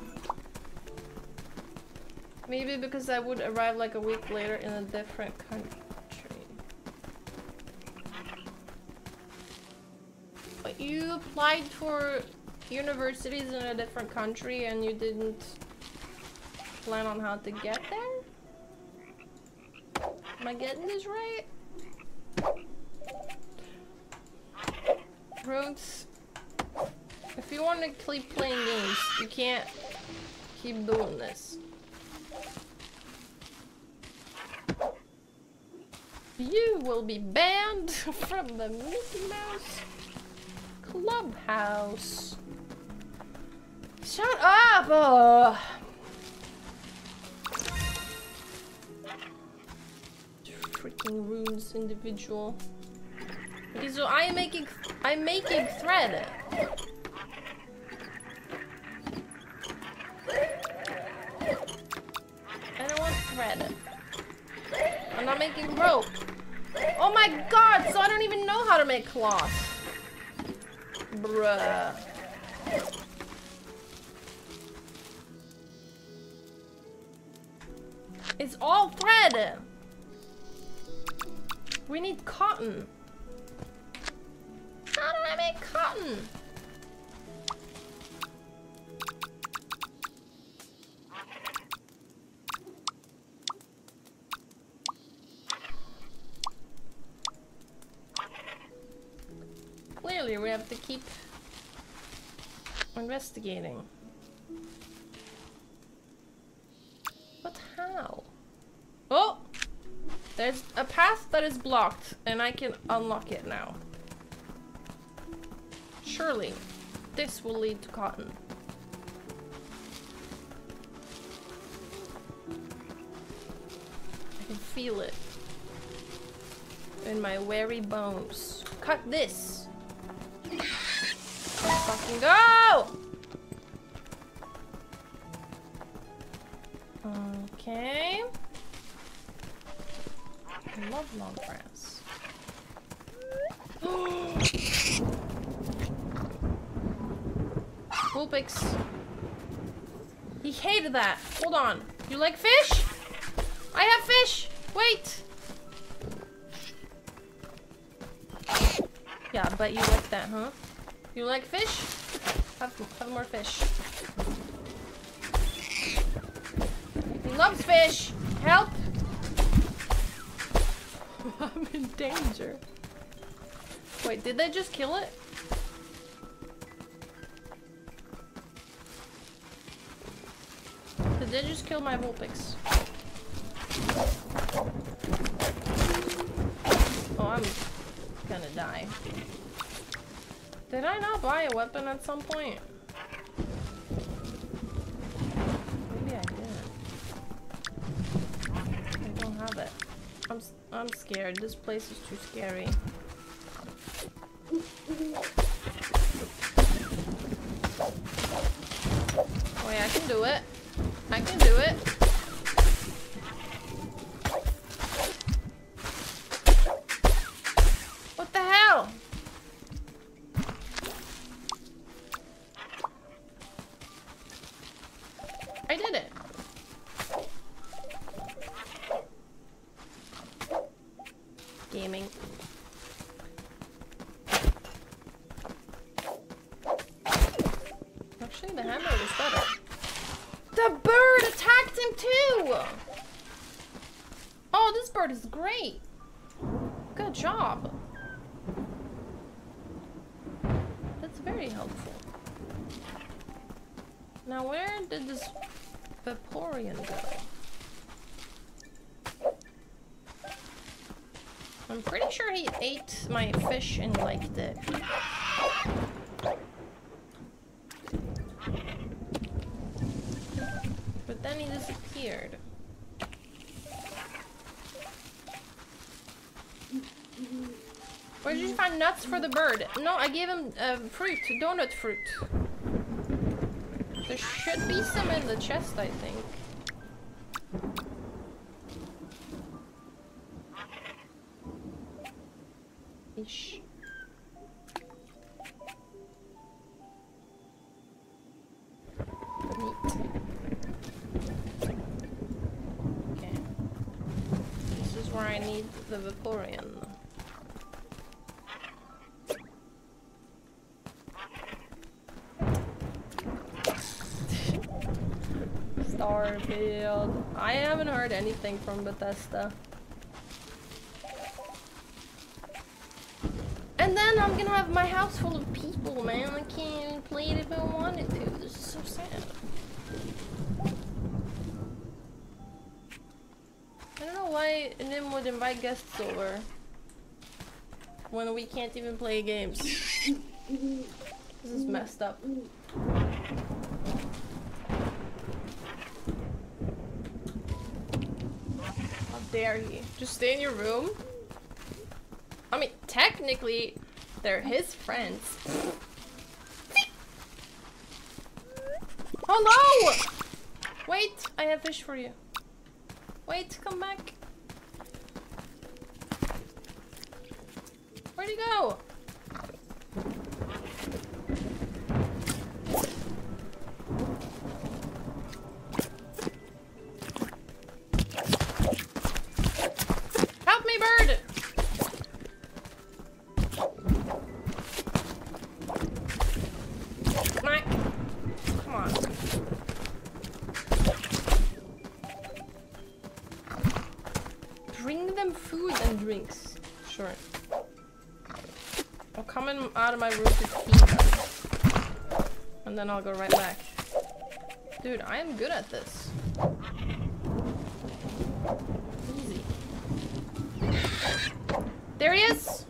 Maybe because I would arrive like a week later in a different country. But you applied for universities in a different country and you didn't plan on how to get there? Am I getting this right? Roots, if you want to keep playing games, you can't keep doing this. You will be banned from the Mickey Mouse Clubhouse. Shut up! Uh. Freaking runes individual. Okay, so I'm making I'm making thread. I don't want thread. I'm not making rope. Oh my god, so I don't even know how to make cloth. Bruh. It's all thread. We need cotton. How do I make cotton? Clearly, we have to keep investigating. But how? Oh! There's a path that is blocked, and I can unlock it now. Surely, this will lead to cotton. I can feel it in my weary bones. Cut this! Let's fucking go! Okay. I love long grass. Vulpix. He hated that. Hold on. You like fish? I have fish! Wait! Yeah, but you like that, huh? You like fish? Have, have more fish. He loves fish! Help! I'm in danger. Wait, did they just kill it? Did they just kill my Vulpix? Oh, I'm gonna die. Did I not buy a weapon at some point? I'm scared. This place is too scary. Oh yeah, I can do it. I can do it. What the hell? I did it. gaming. Actually, the hammer was better. The bird attacked him too! Oh, this bird is great. Good job. That's very helpful. Now, where did this Vaporeon go? I'm pretty sure he my fish and liked it. But then he disappeared. Where did you find nuts for the bird? No, I gave him uh, fruit, donut fruit. There should be some in the chest, I think. Haven't anything from Bethesda. And then I'm gonna have my house full of people, man. I can't even play it if I wanted to. This is so sad. I don't know why Nim would invite guests over when we can't even play games. this is messed up. Just stay in your room? I mean, technically, they're his friends. Hello! Wait, I have fish for you. Wait, come back. Where'd he go? Then I'll go right back. Dude, I am good at this. Easy. There he is!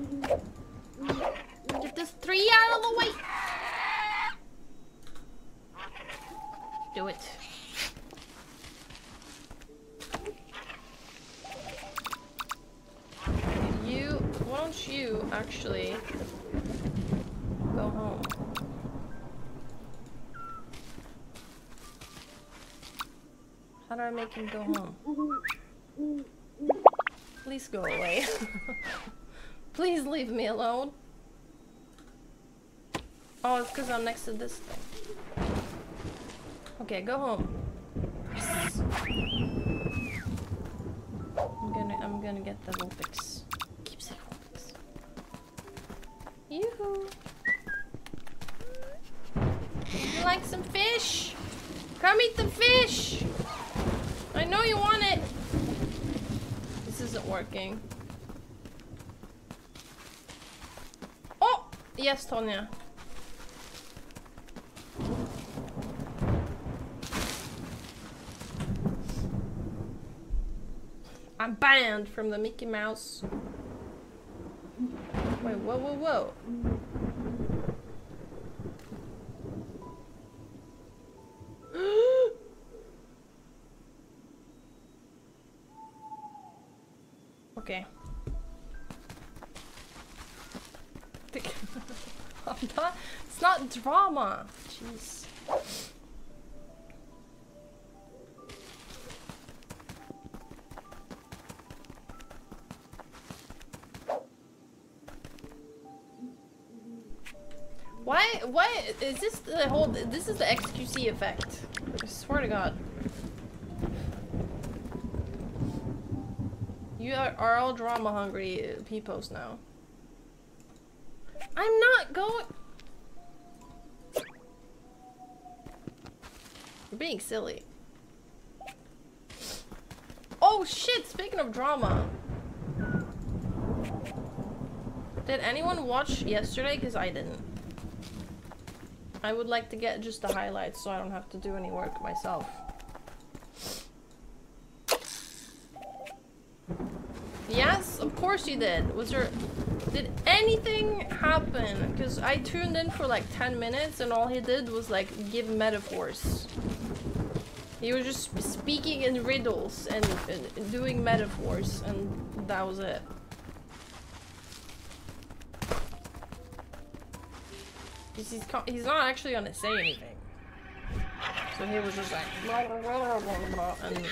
Get this three out of the way! Do it. You, why don't you actually go home? Him go home? Please go away. Please leave me alone. Oh, it's because I'm next to this thing. Okay, go home. Yes. I'm gonna I'm gonna get the Vulpix. Keep saying Vulpix. Yoo-hoo. You like some fish? Come eat the fish! I know you want it! This isn't working. Oh! Yes, Tonya. I'm banned from the Mickey Mouse. Wait, whoa, whoa, whoa. not drama. Jeez. Why? Why is this the whole? This is the XQC effect. I swear to God. You are, are all drama hungry peepos now. I'm not going. You're being silly. Oh shit, speaking of drama. Did anyone watch yesterday? Because I didn't. I would like to get just the highlights so I don't have to do any work myself. Yes, of course you did. Was there... Did anything happen? Because I tuned in for like 10 minutes and all he did was like give metaphors. He was just speaking in riddles and, and doing metaphors and that was it. He's, he's, not actually gonna say anything. So he was just like blah, blah, blah, and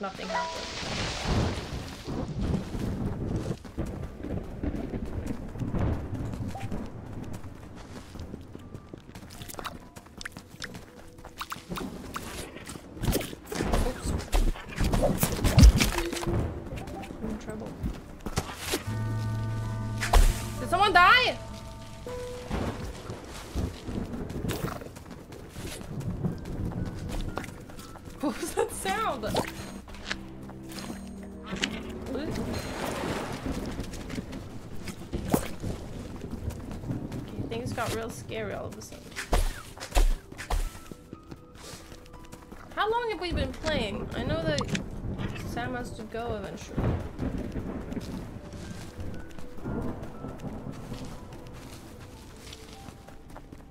nothing happened. Scary all of a sudden. How long have we been playing? I know that Sam has to go eventually.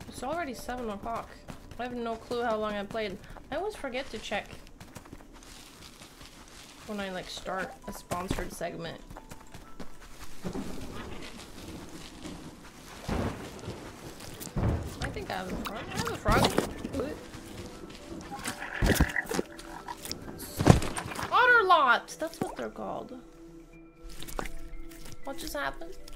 It's already 7 o'clock. I have no clue how long I played. I always forget to check when I like start a sponsored segment. What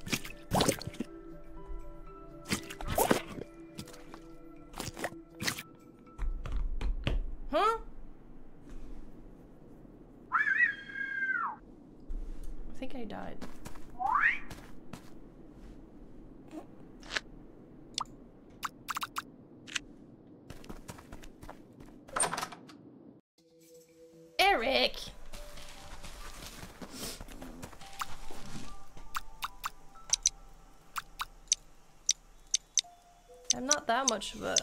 that much of a...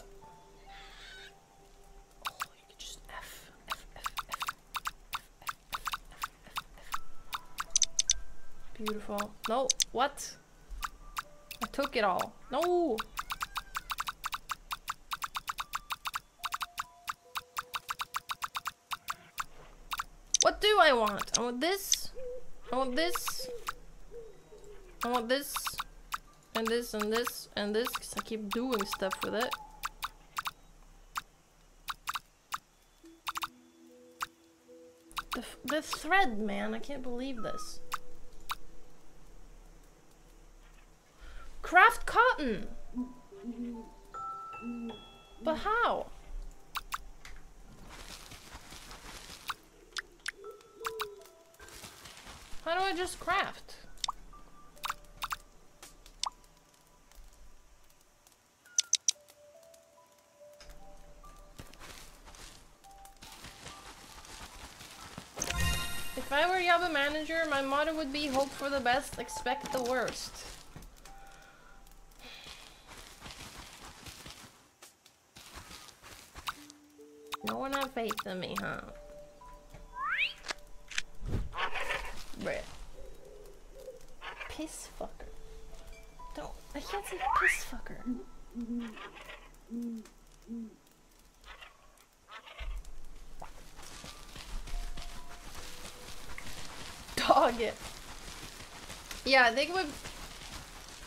Beautiful. No, what? I took it all. No! What do I want? I want this. I want this. I want this. And this and this and this. Because I keep doing stuff with it. The, the thread, man. I can't believe this. Craft cotton! But how? How do I just craft? Yabbe manager, my motto would be hope for the best, expect the worst. No one have faith in me, huh? Bruh. Piss fucker. Don't. I can't say piss fucker. Dog it. Yeah, I think we've...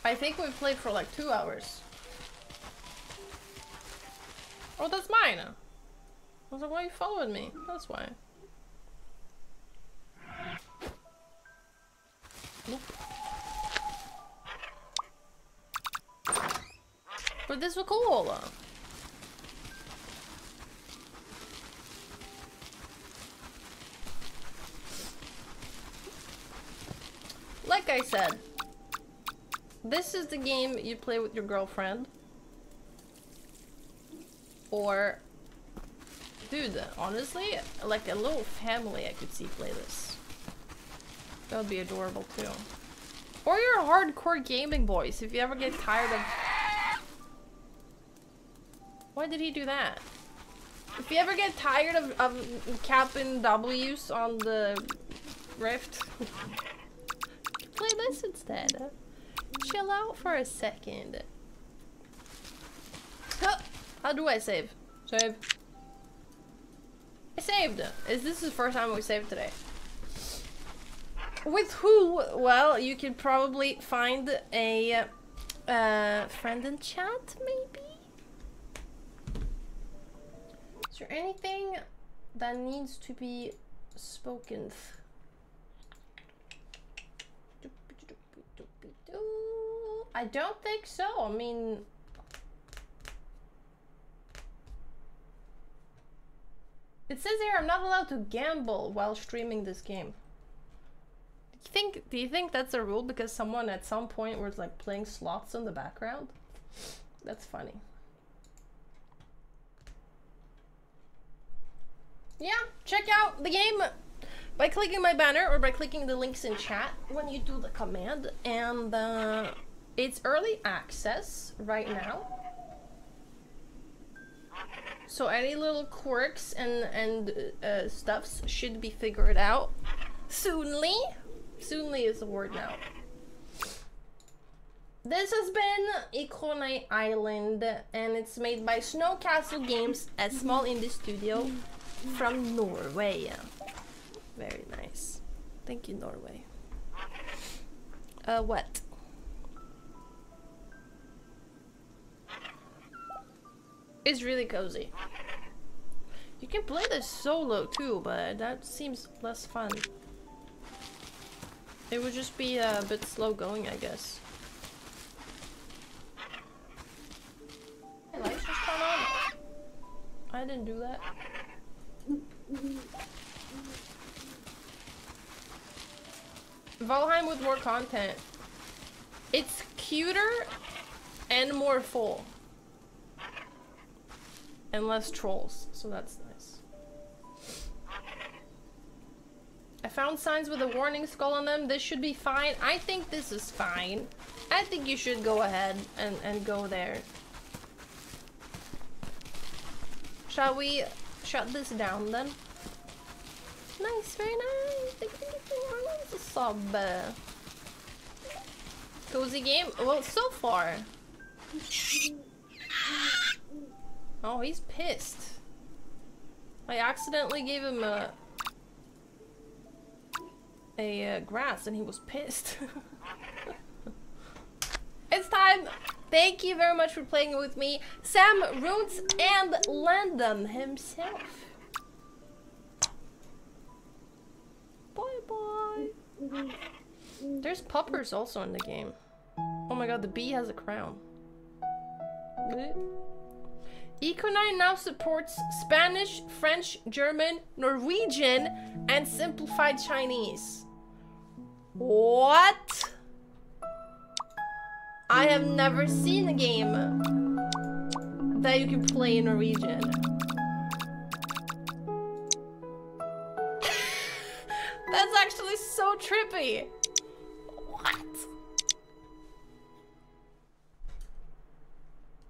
I think we've played for like two hours. Oh, that's mine. I was like, why are you following me? That's why. But this was cool. Like I said, this is the game you play with your girlfriend. Or, dude, honestly, like a little family I could see play this. That would be adorable too. Or your hardcore gaming boys, if you ever get tired of... Why did he do that? If you ever get tired of, of capping W's on the Rift, this instead. Chill out for a second. Huh. How do I save? Save. I saved. Is this the first time we saved today? With who? Well, you could probably find a uh, friend in chat, maybe? Is there anything that needs to be spoken? I don't think so. I mean, it says here I'm not allowed to gamble while streaming this game. Do you think? Do you think that's a rule because someone at some point was like playing slots in the background? That's funny. Yeah, check out the game by clicking my banner or by clicking the links in chat when you do the command. And uh, it's early access right now. So any little quirks and, and uh, stuffs should be figured out soonly. Soonly is the word now. This has been Ikonei Island and it's made by Snowcastle Games, a small indie studio from Norway. Very nice. Thank you, Norway. Uh, what? It's really cozy. You can play this solo too, but that seems less fun. It would just be a bit slow going, I guess. Lights just on. I didn't do that. Valheim with more content. It's cuter and more full. And less trolls, so that's nice. I found signs with a warning skull on them. This should be fine. I think this is fine. I think you should go ahead and, and go there. Shall we shut this down then? Nice, very nice. Thank you, thank you. Sub. Cozy game? Well, so far. Oh, he's pissed. I accidentally gave him a a uh, grass and he was pissed. it's time. Thank you very much for playing with me, Sam Roots and Landon himself. Bye bye. There's puppers also in the game. Oh my god, the bee has a crown. Ikonei now supports Spanish, French, German, Norwegian, and simplified Chinese. What? I have never seen a game that you can play in Norwegian. Actually so trippy. What?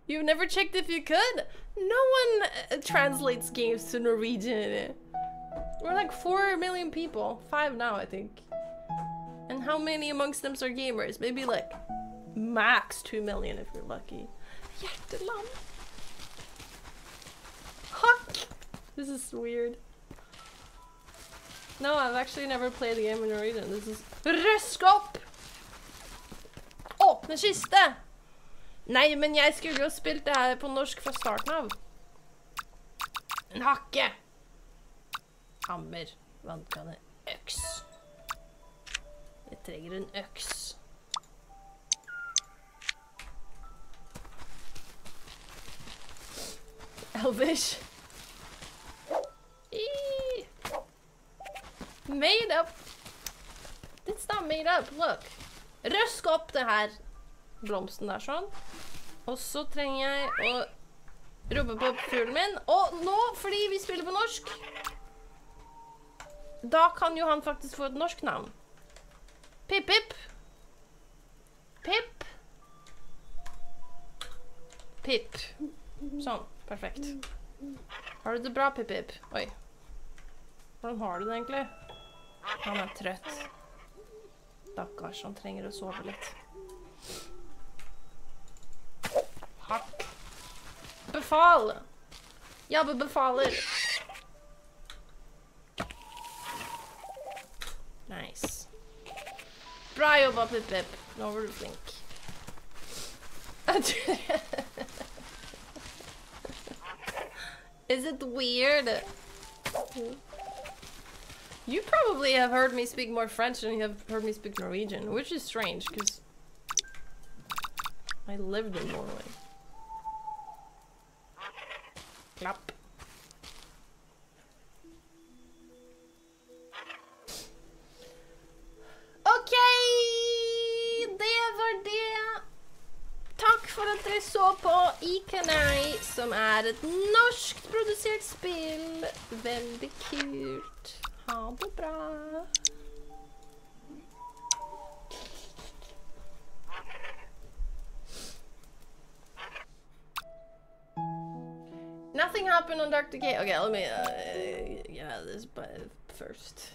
You've never checked if you could? No one uh, translates games to Norwegian. We're like 4 million people. 5 now, I think. And how many amongst them are gamers? Maybe like max 2 million if you're lucky. Hjärtelam. Huck! This is weird. No, I've actually never played the game in Norwegian. This is Røskop! Åpne kiste! Nei, men jeg skulle jo spilt det her på norsk fra starten av. En hakke. Hammer. Vannkanne. Øks. Jeg trenger en øks. Elvish. Eee. Made up. It's not made up, look. Røsk opp det her blomsten der sånn. Og så trenger jeg å rope på fuglen min. Og nå, fordi vi spiller på norsk Da kan jo han faktisk få et norsk navn. Pip-pip. Pip. Pip. Sånn. Perfekt. Har du det bra, Pip-pip? Oi. Hvordan har du det egentlig? Han er trøtt. Stakkars, han trenger å sove litt. Hakk. Befal! Yabbe befaler. Nice. Bra jobba, Pip-Pip. Nå var du flink. Is it weird? You probably have heard me speak more French than you have heard me speak Norwegian, which is strange because I lived in Norway. Klapp. OK! Det var det. Takk for at dere så på Ikonei, som er et norskprodusert spill. Veldig kult. Bra. Nothing happened on Dr. K. Okay, let me uh, get out of this but first.